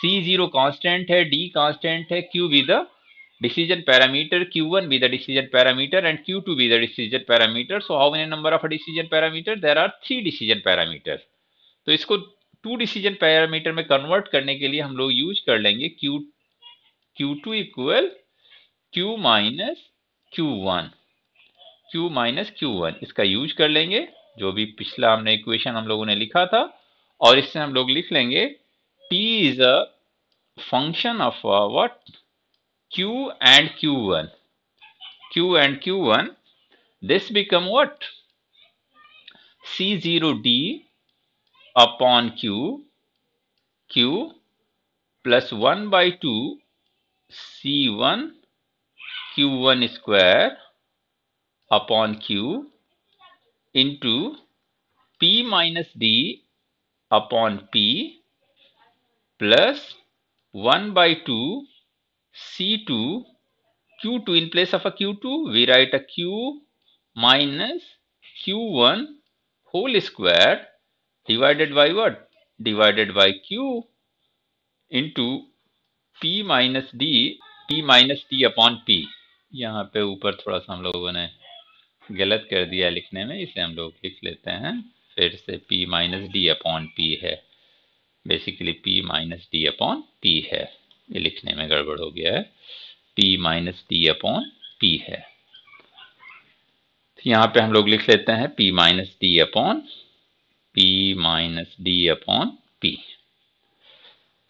सी ज़ीरो कॉन्स्टेंट है, D कॉन्स्टेंट है, Q with decision parameter q1 be the decision parameter and q2 be the decision parameter so how many number of a decision parameter there are three decision parameters तो इसको two decision parameter में convert करने के लिए हम लोग use कर लेंगे q q2 equal q minus Q one Q minus Q one इसका यूज़ कर लेंगे जो भी पिछला हमने इक्वेशन हम लोगों ने लिखा था और इससे हम लोग लिख लेंगे t is a function of what q and q1 q and q1 this become what? C0d upon q. Q plus 1 by 2 c1 q1 square upon q into p minus d upon p plus 1 by 2 C2, Q2 in place of a Q2, we write a Q minus Q1 whole square divided by what? Divided by Q into P minus D, P minus D upon P. यहाँ पे ऊपर थोड़ा सा हम लोगों ने गलत कर दिया लिखने में इसे हम लोग लिख लेते हैं फिर से P minus D upon P है basically P minus D upon P है ये लिखने में गड़बड़ हो गया है। P minus D upon P है। तो यहाँ पे हम लोग लिख लेते हैं P minus D upon P minus D upon P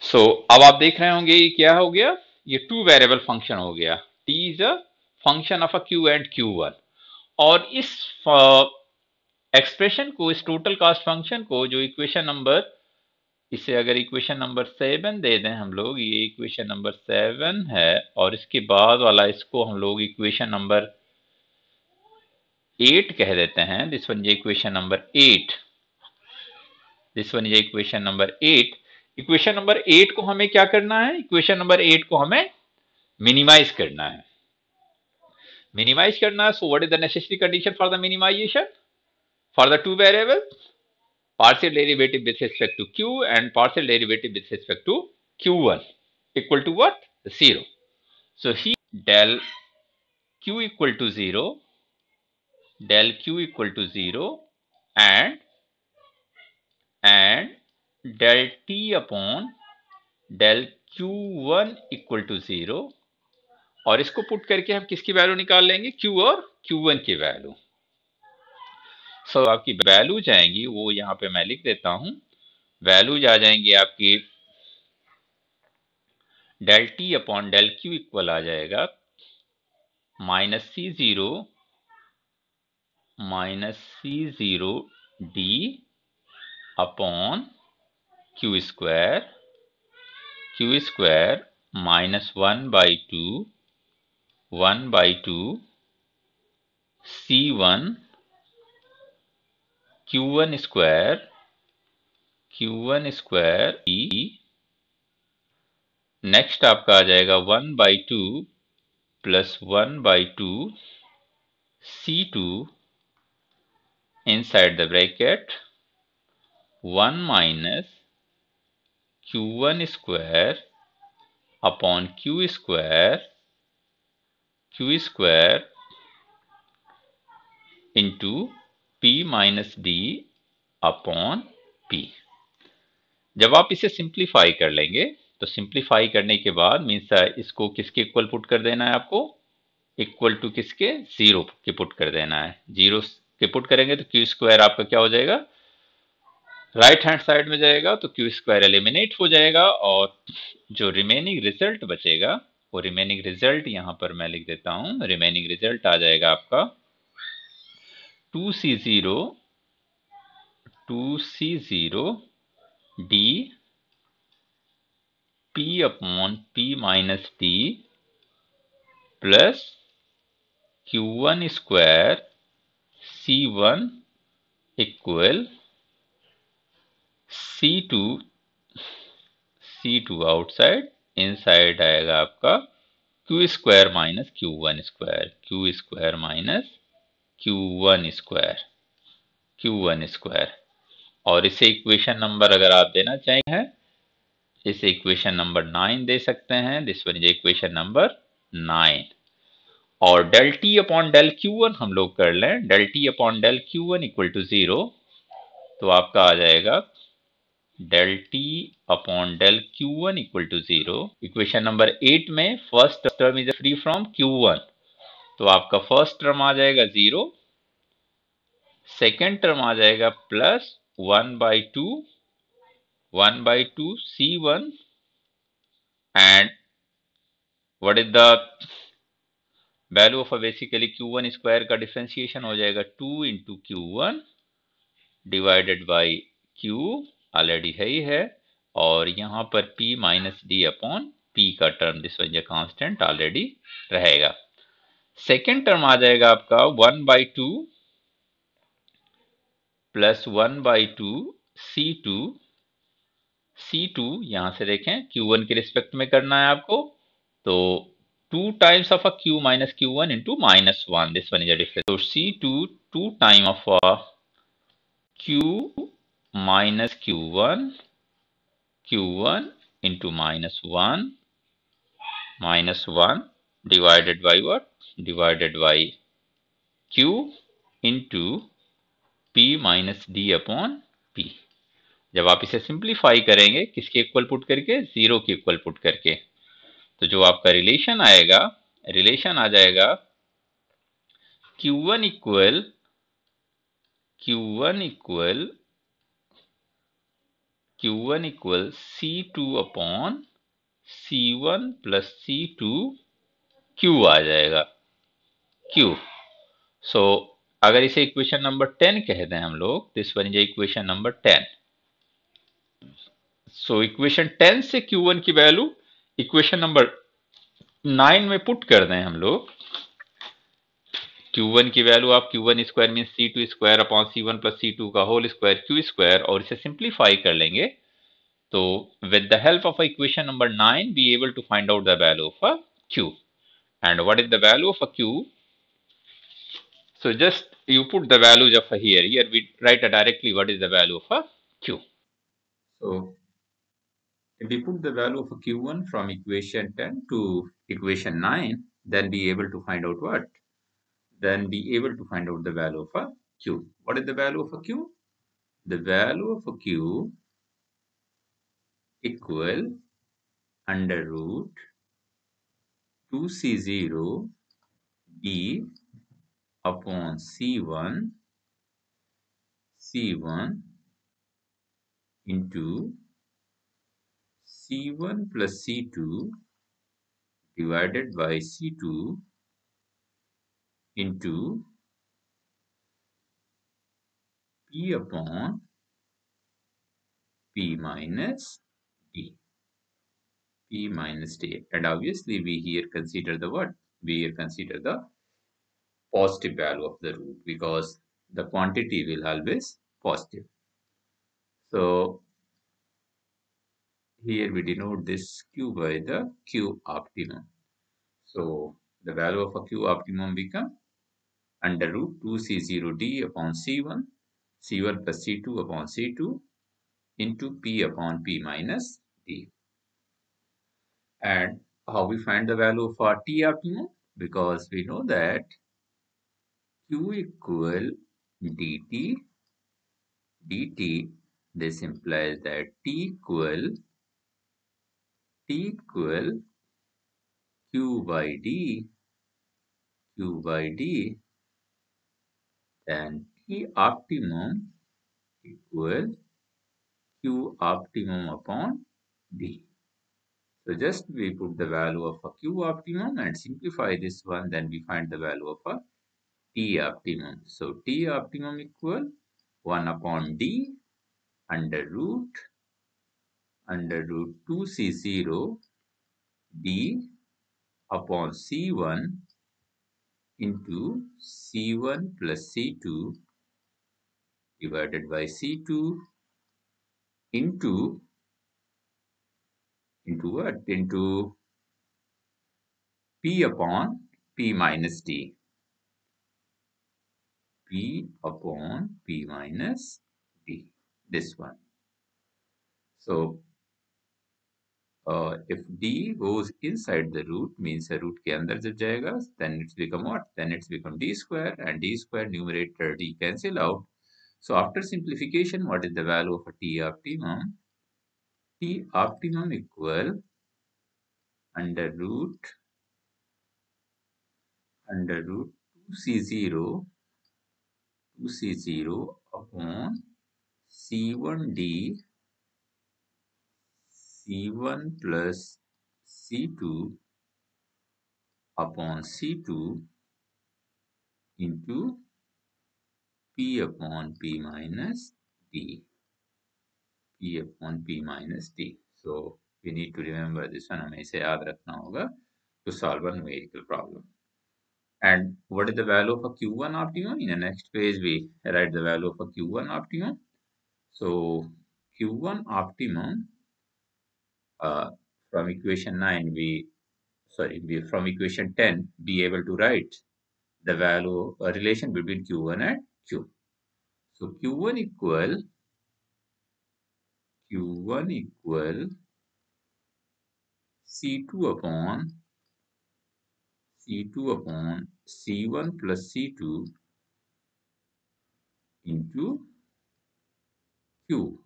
so अब आप देख रहे होंगे ये क्या हो गया? ये टू वेरिएबल फ़ंक्शन हो गया। T is a function of a Q and Q1 और इस एक्सप्रेशन को, इस टोटल कास्ट फ़ंक्शन को, जो इक्वेशन नंबर इसे अगर इक्वेशन नंबर सेवन दे दें हम लोग, ये इक्वेशन नंबर सेवन है, और इसके बाद वाला इसको हम लोग इक्वेशन नंबर एट कह देते हैं। दिस वन ये equation number eight this one ये equation number eight equation number eight को हमें क्या करना है? इक्वेशन नंबर एट को हमें मिनिमाइज करना है। मिनिमाइज करना है so what is the necessary condition for the minimisation for the two variables partial derivative with respect to q and partial derivative with respect to q1 equal to what? 0. So here del q equal to 0, del q equal to 0 and and del t upon del q1 equal to 0 और इसको put करके हम किसकी value निकाल लेंगे q और q1 की value so आपकी वैल्यूज़ आएँगी वो यहाँ पे मैं लिख देता हूँ। वैल्यूज़ आ जाएँगी आपकी del T upon del Q equal आ जाएगा। minus C0 minus C0 D upon Q square Q square minus 1 by 2 1 by 2 C1 Q one square Q one square e next आपका आ जाएगा one by two plus one by two C two inside the bracket one minus Q one square upon Q square Q square into p minus D upon p. जब आप इसे simplify कर लेंगे तो simplify करने के बाद मीन्स इसको किसके इक्वल पुट कर देना है आपको? इक्वल टू किसके? ज़ीरो के पुट कर देना है। ज़ीरो के पुट करेंगे तो क्यू स्क्वायर आपका क्या हो जाएगा? राइट हैंड साइड में जाएगा तो क्यू स्क्वायर एलिमिनेट हो जाएगा और जो रिमेनिंग रिज़ल्ट बचेगा, वो रिमेनिंग रिज़ल्ट यहाँ पर मैं लिख देता हूँ। रिमेनिंग रिज़ल्ट आ जाएगा आपका two C zero, two C zero, D, P upon P minus D, plus Q one square C one equal C two C two outside inside आएगा आपका Q square minus Q one square, Q square minus Q1 square Q1 square और इसे equation number अगर आप देना चाहें, इसे equation number nine दे सकते हैं। This one is equation number nine और del T upon del Q one हम लोग कर लें। Del T upon del Q one equal to zero तो आपका आ जाएगा। Del T upon del Q one equal to zero equation number eight में first term is free from Q one तो आपका फ़र्स्ट टर्म आ जाएगा ज़ीरो सेकेंड टर्म आ जाएगा plus one by two one by two C one and what is the value of a basically Q one square का differentiation हो जाएगा two into Q one divided by Q already है ही है, और यहाँ पर P minus D upon P का term this one constant already रहेगा। सेकेंड टर्म आ जाएगा आपका one by two plus one by two C two C two यहाँ से देखें Q1 के रिस्पेक्ट में करना है आपको तो two times of a Q minus Q one into minus one, this one is a difference. तो C2 two two time of a Q minus Q one Q one into minus one minus one divided by what? Divided by q into p minus d upon p. जब आप इसे simplify करेंगे, किसके equal put करके? Zero के equal put करके। तो जो आपका रिलेशन आएगा रिलेशन आ जाएगा Q1 one equal Q1 equal Q1 equal C two upon C one plus C2 Q आ जाएगा। क्यू सो so, अगर इसे इक्वेशन नंबर टेन कह दें हम लोग तो इस पर equation number ten so equation ten से क्यू वन की वैल्यू इक्वेशन नंबर नाइन में पुट कर दें हम लोग। Q1 की वैल्यू आप Q1 square mean C two square upon C one plus C two का होल स्क्वायर क्यू स्क्वायर और इसे सिंप्लीफाई कर लेंगे। तो with the help of equation number nine be able to find out the value of Q. and what is the value of a Q so just you put the values of a here here we write directly what is the value of a Q so If we put the value of a q1 from equation 10 to equation 9, then be able to find out what? Then be able to find out the value of a q. What is the value of a q? The value of a q equal under root 2c0 b upon c1 c1 into C1 plus C2 divided by C2 into P upon P minus. P minus D. And obviously we here consider the what? We here consider the positive value of the root because the quantity will always positive. So here we denote this q by the q optimum. So the value of a q optimum become under root 2c0d upon c1, c1 plus c2 upon c2 into p upon p minus d. And how we find the value for t optimum? Because we know that q equal dt dt this implies that t equal t equal q by d q by d then t optimum equal q optimum upon d. So just we put the value of a q optimum and simplify this one then we find the value of a t optimum. So t optimum equal 1 upon d under root under root 2c0 d upon c1 into c1 plus c2 divided by c2 into into what into p upon p minus d p upon p minus d this one. So uh, if d goes inside the root means the root ke andar jab jayega then it's become what? Then it's become d square and d square numerator d cancel out. So after simplification what is the value of a t optimum optimum equal under root under root 2c0 2c0 upon c1d C1 plus C2 upon C2 into P upon P minus D P upon P minus D. So we need to remember this one हमें इसे याद रखना होगा to solve a numerical problem. And what is the value of a Q1 optimum? In the next page we write the value of a Q1 optimum. So Q1 optimum uh, from equation 9 we sorry we from equation 10 be able to write the value a relation between q1 and q so q1 equal q1 equal c2 upon c2 upon c1 plus c2 into q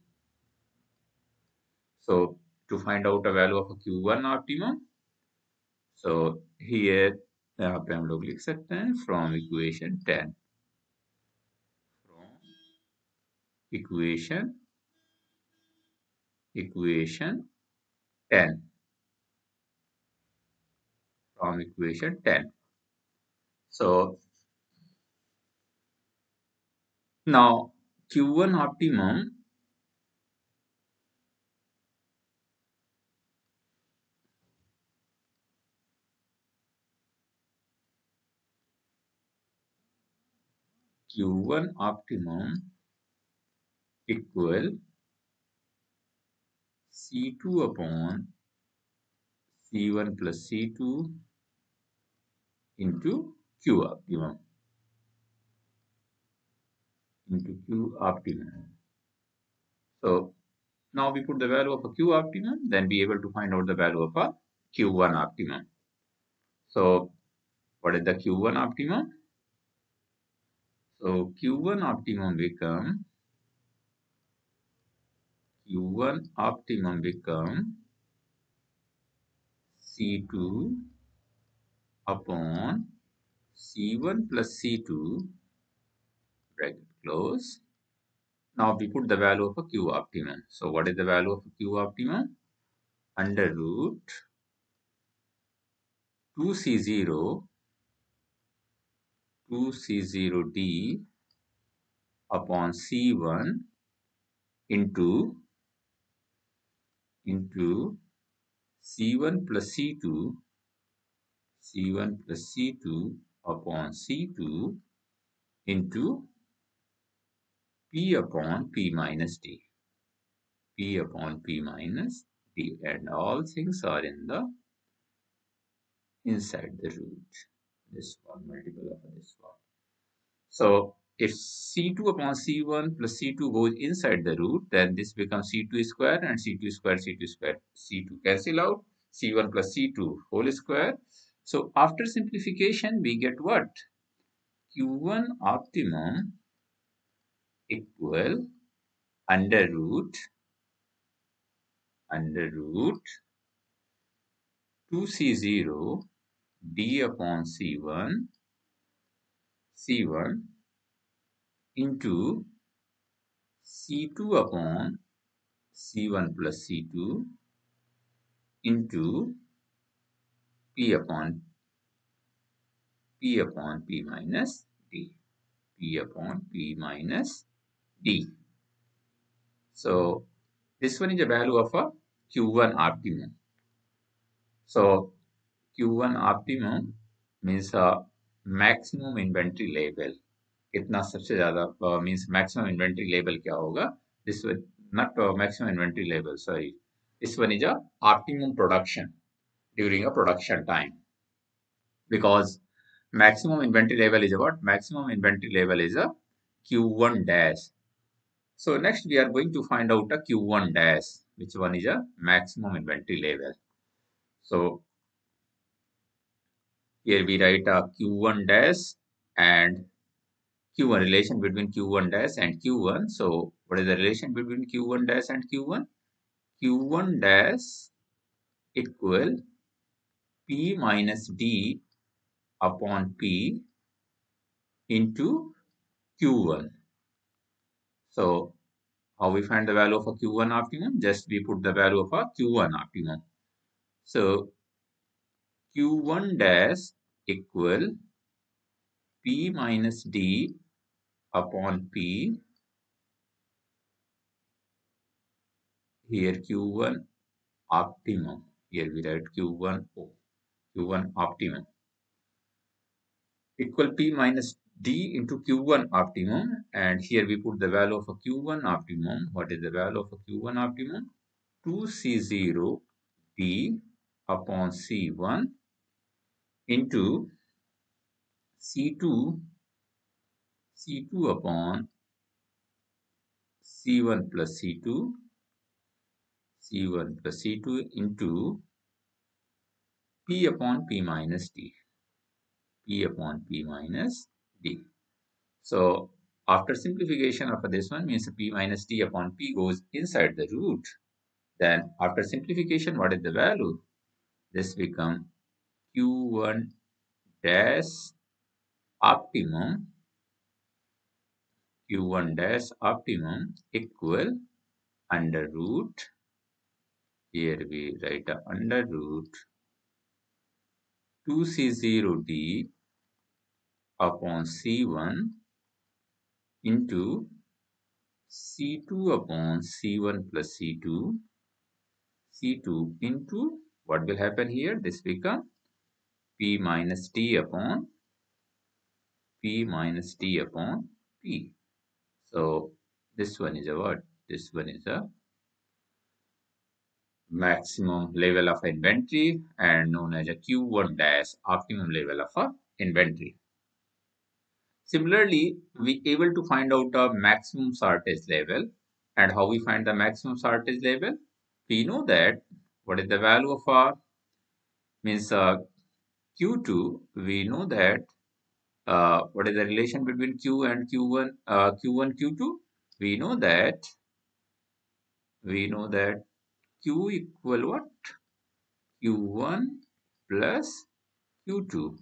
so to find out a value of a Q1 optimum. So here यहाँ पे हम लोग लिख सकते हैं from equation 10 from equation equation 10 from equation 10 so now q1 optimum Q1 optimum equal C2 upon C1 plus C2 into Q optimum into Q optimum. So now we put the value of a Q optimum, then be able to find out the value of a Q1 optimum. So what is the Q1 optimum? So Q1 optimum become Q1 optimum become C2 upon C1 plus C2 bracket close. Now we put the value of a Q optimum. So what is the value of Q optimum? Under root 2C0 2C0D upon C1 into into C1 plus C2 C1 plus C2 upon C2 into P upon P minus D. P upon P minus D and all things are in the inside the root. This one multiple of this one. So if C2 upon C1 plus C2 goes inside the root, then this becomes C2 square and C2 square, C2 square, C2 cancel out, C1 plus C2 whole square. So after simplification, we get what? Q1 optimum equal under root under root 2C0 d upon C1 C1 into C2 upon C1 plus C2 into P upon P upon P minus D. P upon P minus D. So, this one is the value of a Q1 optimum. So, Q1 optimum means a maximum inventory level. कितना सबसे ज्यादा means maximum inventory level क्या होगा this not uh, maximum inventory level sorry this one is a optimum production during a production time because maximum inventory level is what maximum inventory level is a q1 dash so next we are going to find out a q1 dash which one is a maximum inventory level so here we write a q1 dash and Q1 relation between Q1 dash and Q1. So what is the relation between Q1 dash and Q1? Q1 dash equal P minus D upon P into Q1. So how we find the value of a Q1 optimum? Just we put the value of a Q1 optimum. So Q1 dash equal P minus D upon P. Here Q1 optimum. Here we write Q1 O. Q1 optimum equal P minus D into Q1 optimum and here we put the value of a Q1 optimum. What is the value of a Q1 optimum? 2C0 D upon C1 into C2 C2 upon C1 plus C2 C1 plus C2 into P upon P minus D P upon P minus D. So after simplification of this one means P minus D upon P goes inside the root. Then after simplification, what is the value? This become Q1 dash optimum q1 dash optimum equal under root. Here we write a under root. 2c0d upon c1 into c2 upon c1 plus c2 c2 into what will happen here? This become p minus t upon p minus t upon p so this one is a what? This one is a maximum level of inventory and known as a Q1 dash optimum level of a inventory. Similarly, we able to find out a maximum shortage level and how we find the maximum shortage level. We know that what is the value of a means uh, Q2 we know that uh, what is the relation between Q and Q1, uh, Q1, Q2? We know that, we know that Q equal what? Q1 plus Q2.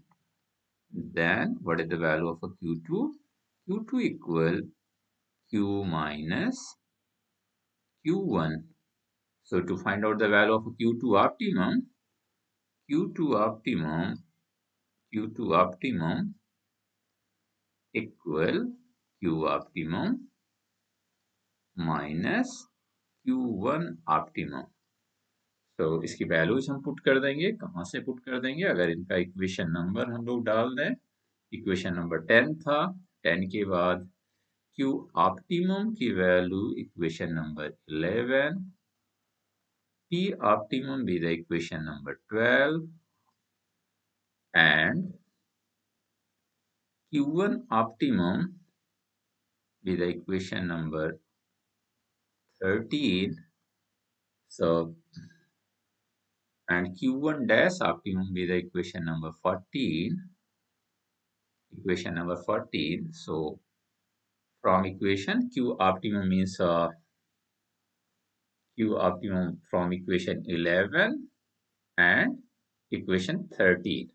Then what is the value of a Q2? Q2 equal Q minus Q1. So to find out the value of a Q2 optimum, Q2 optimum, Q2 optimum equal Q optimum minus Q one optimum तो इसकी values हम put कर देंगे। कहाँ से put कर देंगे? अगर इनका इक्वेशन नंबर हम लोग डाल दें। इक्वेशन नंबर टेन था। टेन के बाद क्यू ऑप्टिमम की value equation number eleven P optimum be the equation number 12 and Q1 optimum the equation number 13. So, and Q1 dash optimum the equation number 14. Equation number 14. So, from equation Q optimum means uh, Q optimum from equation 11 and equation 13.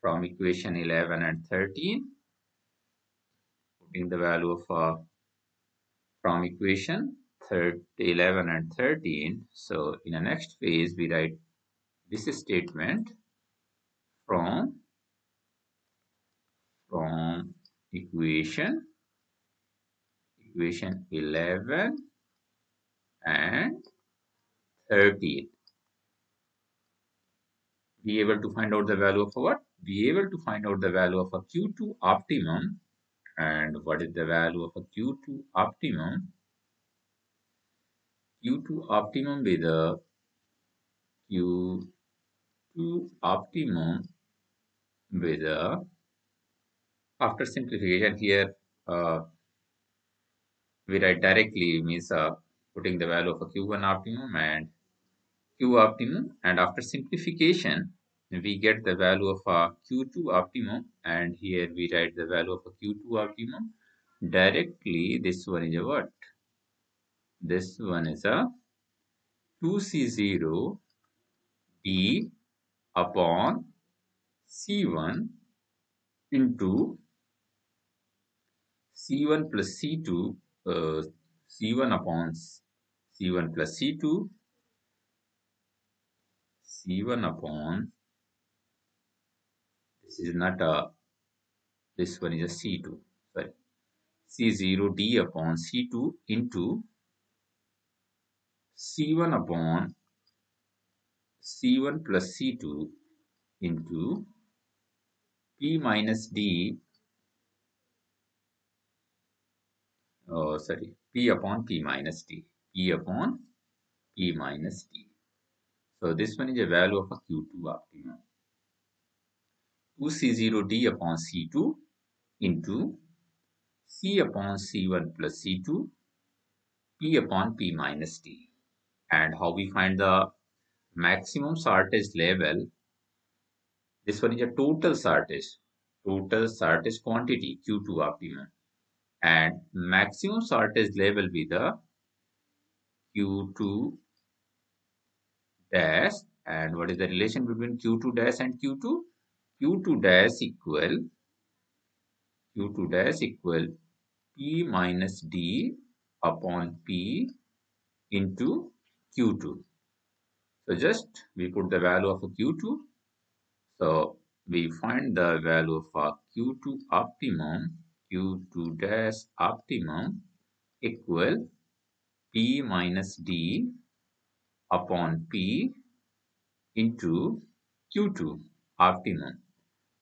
From equation 11 and 13, putting the value of uh, from equation 30, 11 and 13. So in the next phase, we write this statement from from equation equation 11 and 13. Be able to find out the value of what? Be able to find out the value of a Q2 optimum. And what is the value of a Q2 optimum? Q2 optimum be the Q2 optimum with the after simplification here uh, we write directly means uh, putting the value of a q1 optimum and q optimum and after simplification we get the value of a q2 optimum and here we write the value of a q2 optimum directly this one is a what? This one is a 2c0 d upon c1 into c1 plus c2 uh, c1 upon C1 plus C2, C1 upon, this is not a, this one is a C2, sorry, C0D upon C2 into C1 upon C1 plus C2 into P minus D, oh sorry, P upon P minus D P upon P minus D So this one is a value of a Q2 optimum. 2C0D upon C2 into C upon C1 plus C2 P upon P minus T. And how we find the maximum shortage level? This one is a total shortage. Total shortage quantity Q2 optimum. And maximum shortage level be the q2 dash and what is the relation between q2 dash and q2 q2 dash equal q2 dash equal p minus d upon p into q2 so just we put the value of a q2 so we find the value of a q2 optimum q2 dash optimum equal P minus D upon P into Q2 optimum.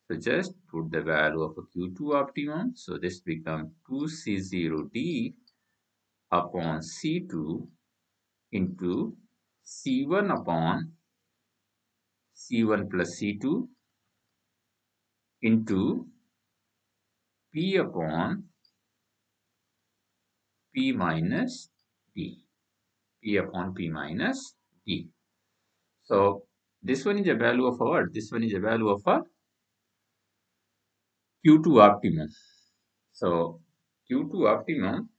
So just put the value of a Q2 optimum. So this becomes 2C0D upon C2 into C1 upon C1 plus C2 into P upon P minus P. P upon P minus D. So this one is a value of our, this one is a value of a Q2 optimum. So Q2 optimum.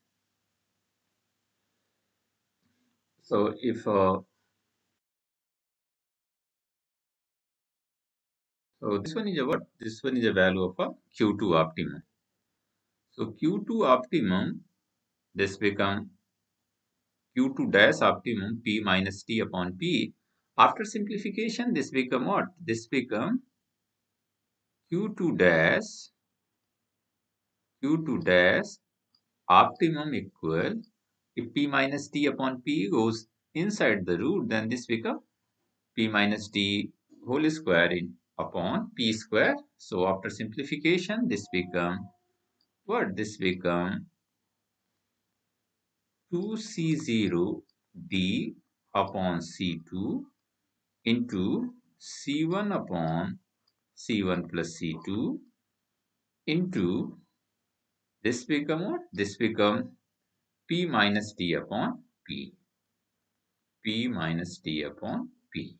So if uh, so this one is a what? This one is a value of uh, a Q2 optimum. So Q2 optimum this become Q2 dash optimum P minus T upon P. After simplification, this become what? This become Q2 dash Q2 dash optimum equal if P minus T upon P goes inside the root then this become P minus T whole square in upon P square. So after simplification this become what this become 2C0 D upon C2 into C1 upon C1 plus C2 into this become what? This become P minus D upon P. P minus D upon P.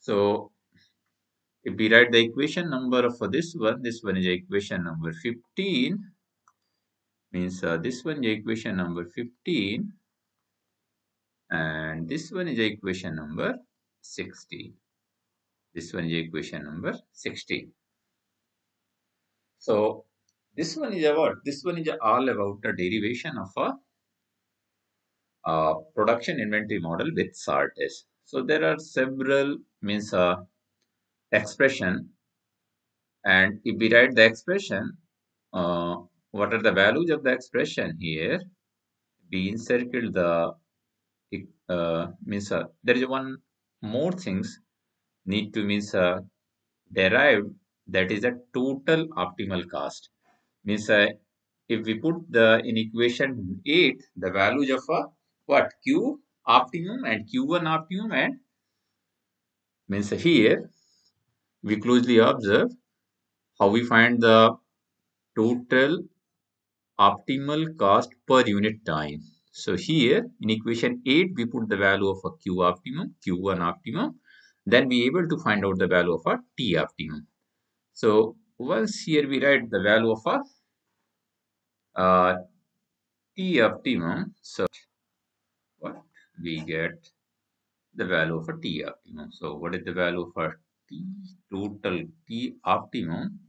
So if we write the equation number for this one, this one is equation number 15 means uh, this one is equation number 15 and this one is equation number 16 this one is equation number 16 so this one is about this one is all about the derivation of a, a production inventory model with test. so there are several means uh, expression and if we write the expression uh, what are the values of the expression here we encircle the uh, means uh, there is one more things need to means uh, derived that is a total optimal cost means uh, if we put the in equation 8 the values of a what q optimum and q1 optimum and means here we closely observe how we find the total optimal cost per unit time so here in equation 8, we put the value of a Q optimum, Q1 optimum. Then we able to find out the value of a T optimum. So once here we write the value of a uh, T optimum. So what we get the value for t optimum. So what is the value for t total T optimum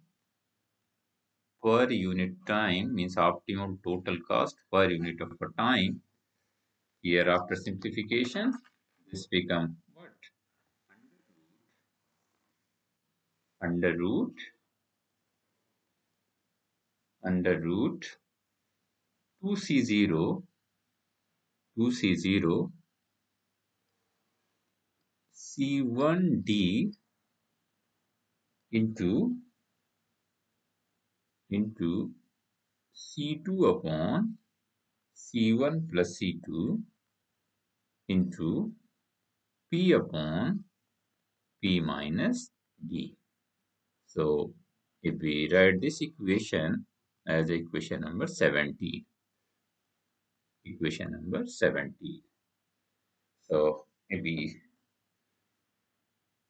per unit time means optimum total cost per unit of time here after simplification, this become what? Under root, under root 2C0, 2C0, C1D into into C2 upon C1 plus C2 into P upon P minus D. So, if we write this equation as equation number 17, equation number 17. So, maybe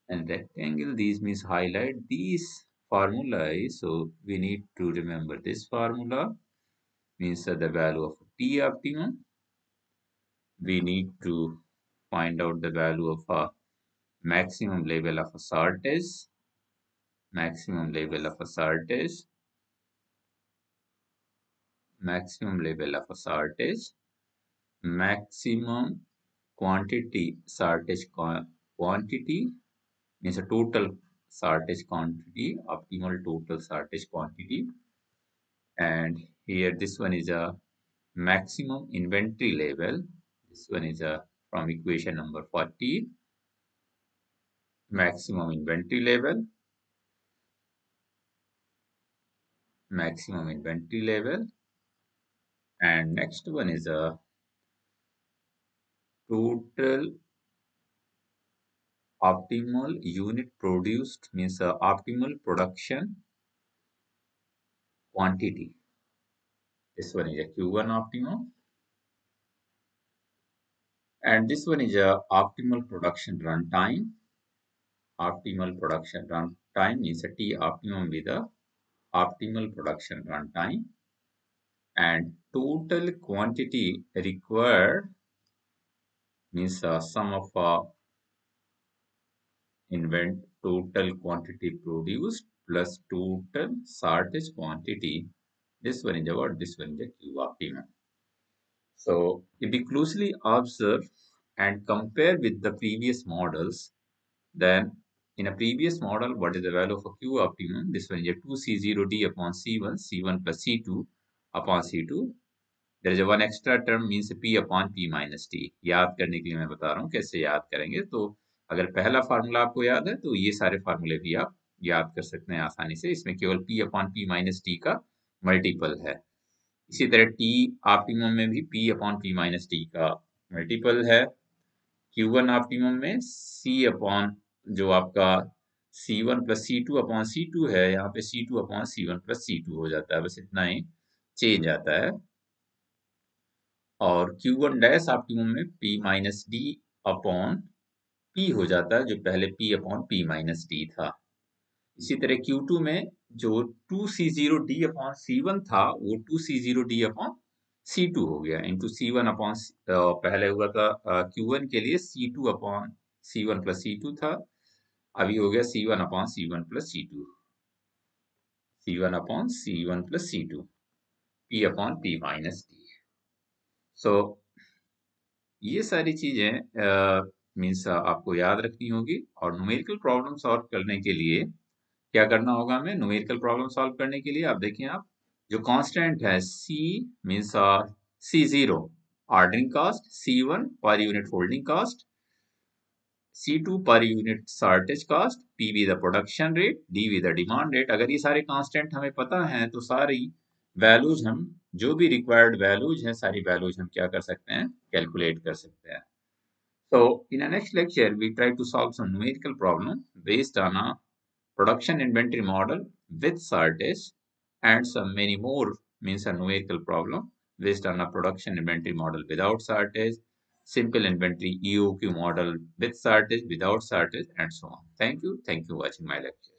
and rectangle these means highlight these formulae so we need to remember this formula. Means the value of t optimum. We need to find out the value of a maximum level of a shortage maximum level of a shortage maximum level of a shortage maximum quantity shortage quantity means a total shortage quantity optimal total shortage quantity. And here this one is a maximum inventory level. This one is a from equation number 40 maximum inventory level. Maximum inventory level. And next one is a total optimal unit produced means a optimal production quantity this one is a q1 optimum and this one is a optimal production runtime. Optimal production runtime is a uh, T optimum with a optimal production runtime. And total quantity required means uh, sum of uh, invent total quantity produced plus total shortage quantity. This one is about this one is a Q optimum. So if we closely observe and compare with the previous models, then in a previous model, what is the value of Q optimum? This one is a 2C0D upon C1, C1 plus C2 upon C2. Is a one extra term means P upon P minus T. याद करने के लिए मैं बता रहा हूँ कैसे याद करेंगे। तो अगर पहला फार्मूला आपको याद है तो ये सारे फार्मूले भी आप याद कर सकते हैं आसानी से। इसमें केवल P upon P minus T का मल्टीपल है। इसी तरह T ऑप्टिमम में भी P upon P minus T का मल्टीपल है। Q1 ऑप्टिमम में C अपॉन जो आपका C one plus C two upon C two है, यहाँ पे C two upon C one plus C two हो जाता है। बस इतना ही चेंज आता है। और क्यू वन डैश ऑप्टिमम में P minus D upon P हो जाता है जो पहले P upon P minus D था। इसी तरह क्यू टू में जो two C zero D upon C one था वो two C zero D upon C two हो गया। इंटू सी वन अपॉन पहले हुआ था क्यू वन के लिए C two upon C one plus C two था। अभी हो गया C one upon C one plus C two C one upon C one plus C two P upon P minus D so so, ये सारी चीज़ें means आपको याद रखनी होगी और न्यूमेरिकल प्रॉब्लम सॉल्व करने के लिए क्या करना होगा हमें? न्यूमेरिकल प्रॉब्लम सॉल्व करने के लिए आप देखिए आप जो कांस्टेंट है C means C zero ordering cost C one per unit folding cost C two per unit shortage cost P भी द प्रोडक्शन रेट डी भी द डिमांड रेट अगर ये सारे कांस्टेंट हमें पता है तो सारी वैल्यूज़ हम जो भी रिक्वायर्ड वैल्यूज़ हैं, सारी वैल्यूज़ हम क्या कर सकते हैं? कैलकुलेट कर सकते हैं। So in next lecture we try to solve some numerical problem based on a production inventory model with shortages and some many more means a numerical problem based on a production inventory model without shortages simple inventory EO model with shortages without shortages and so on thank you thank you watching my lecture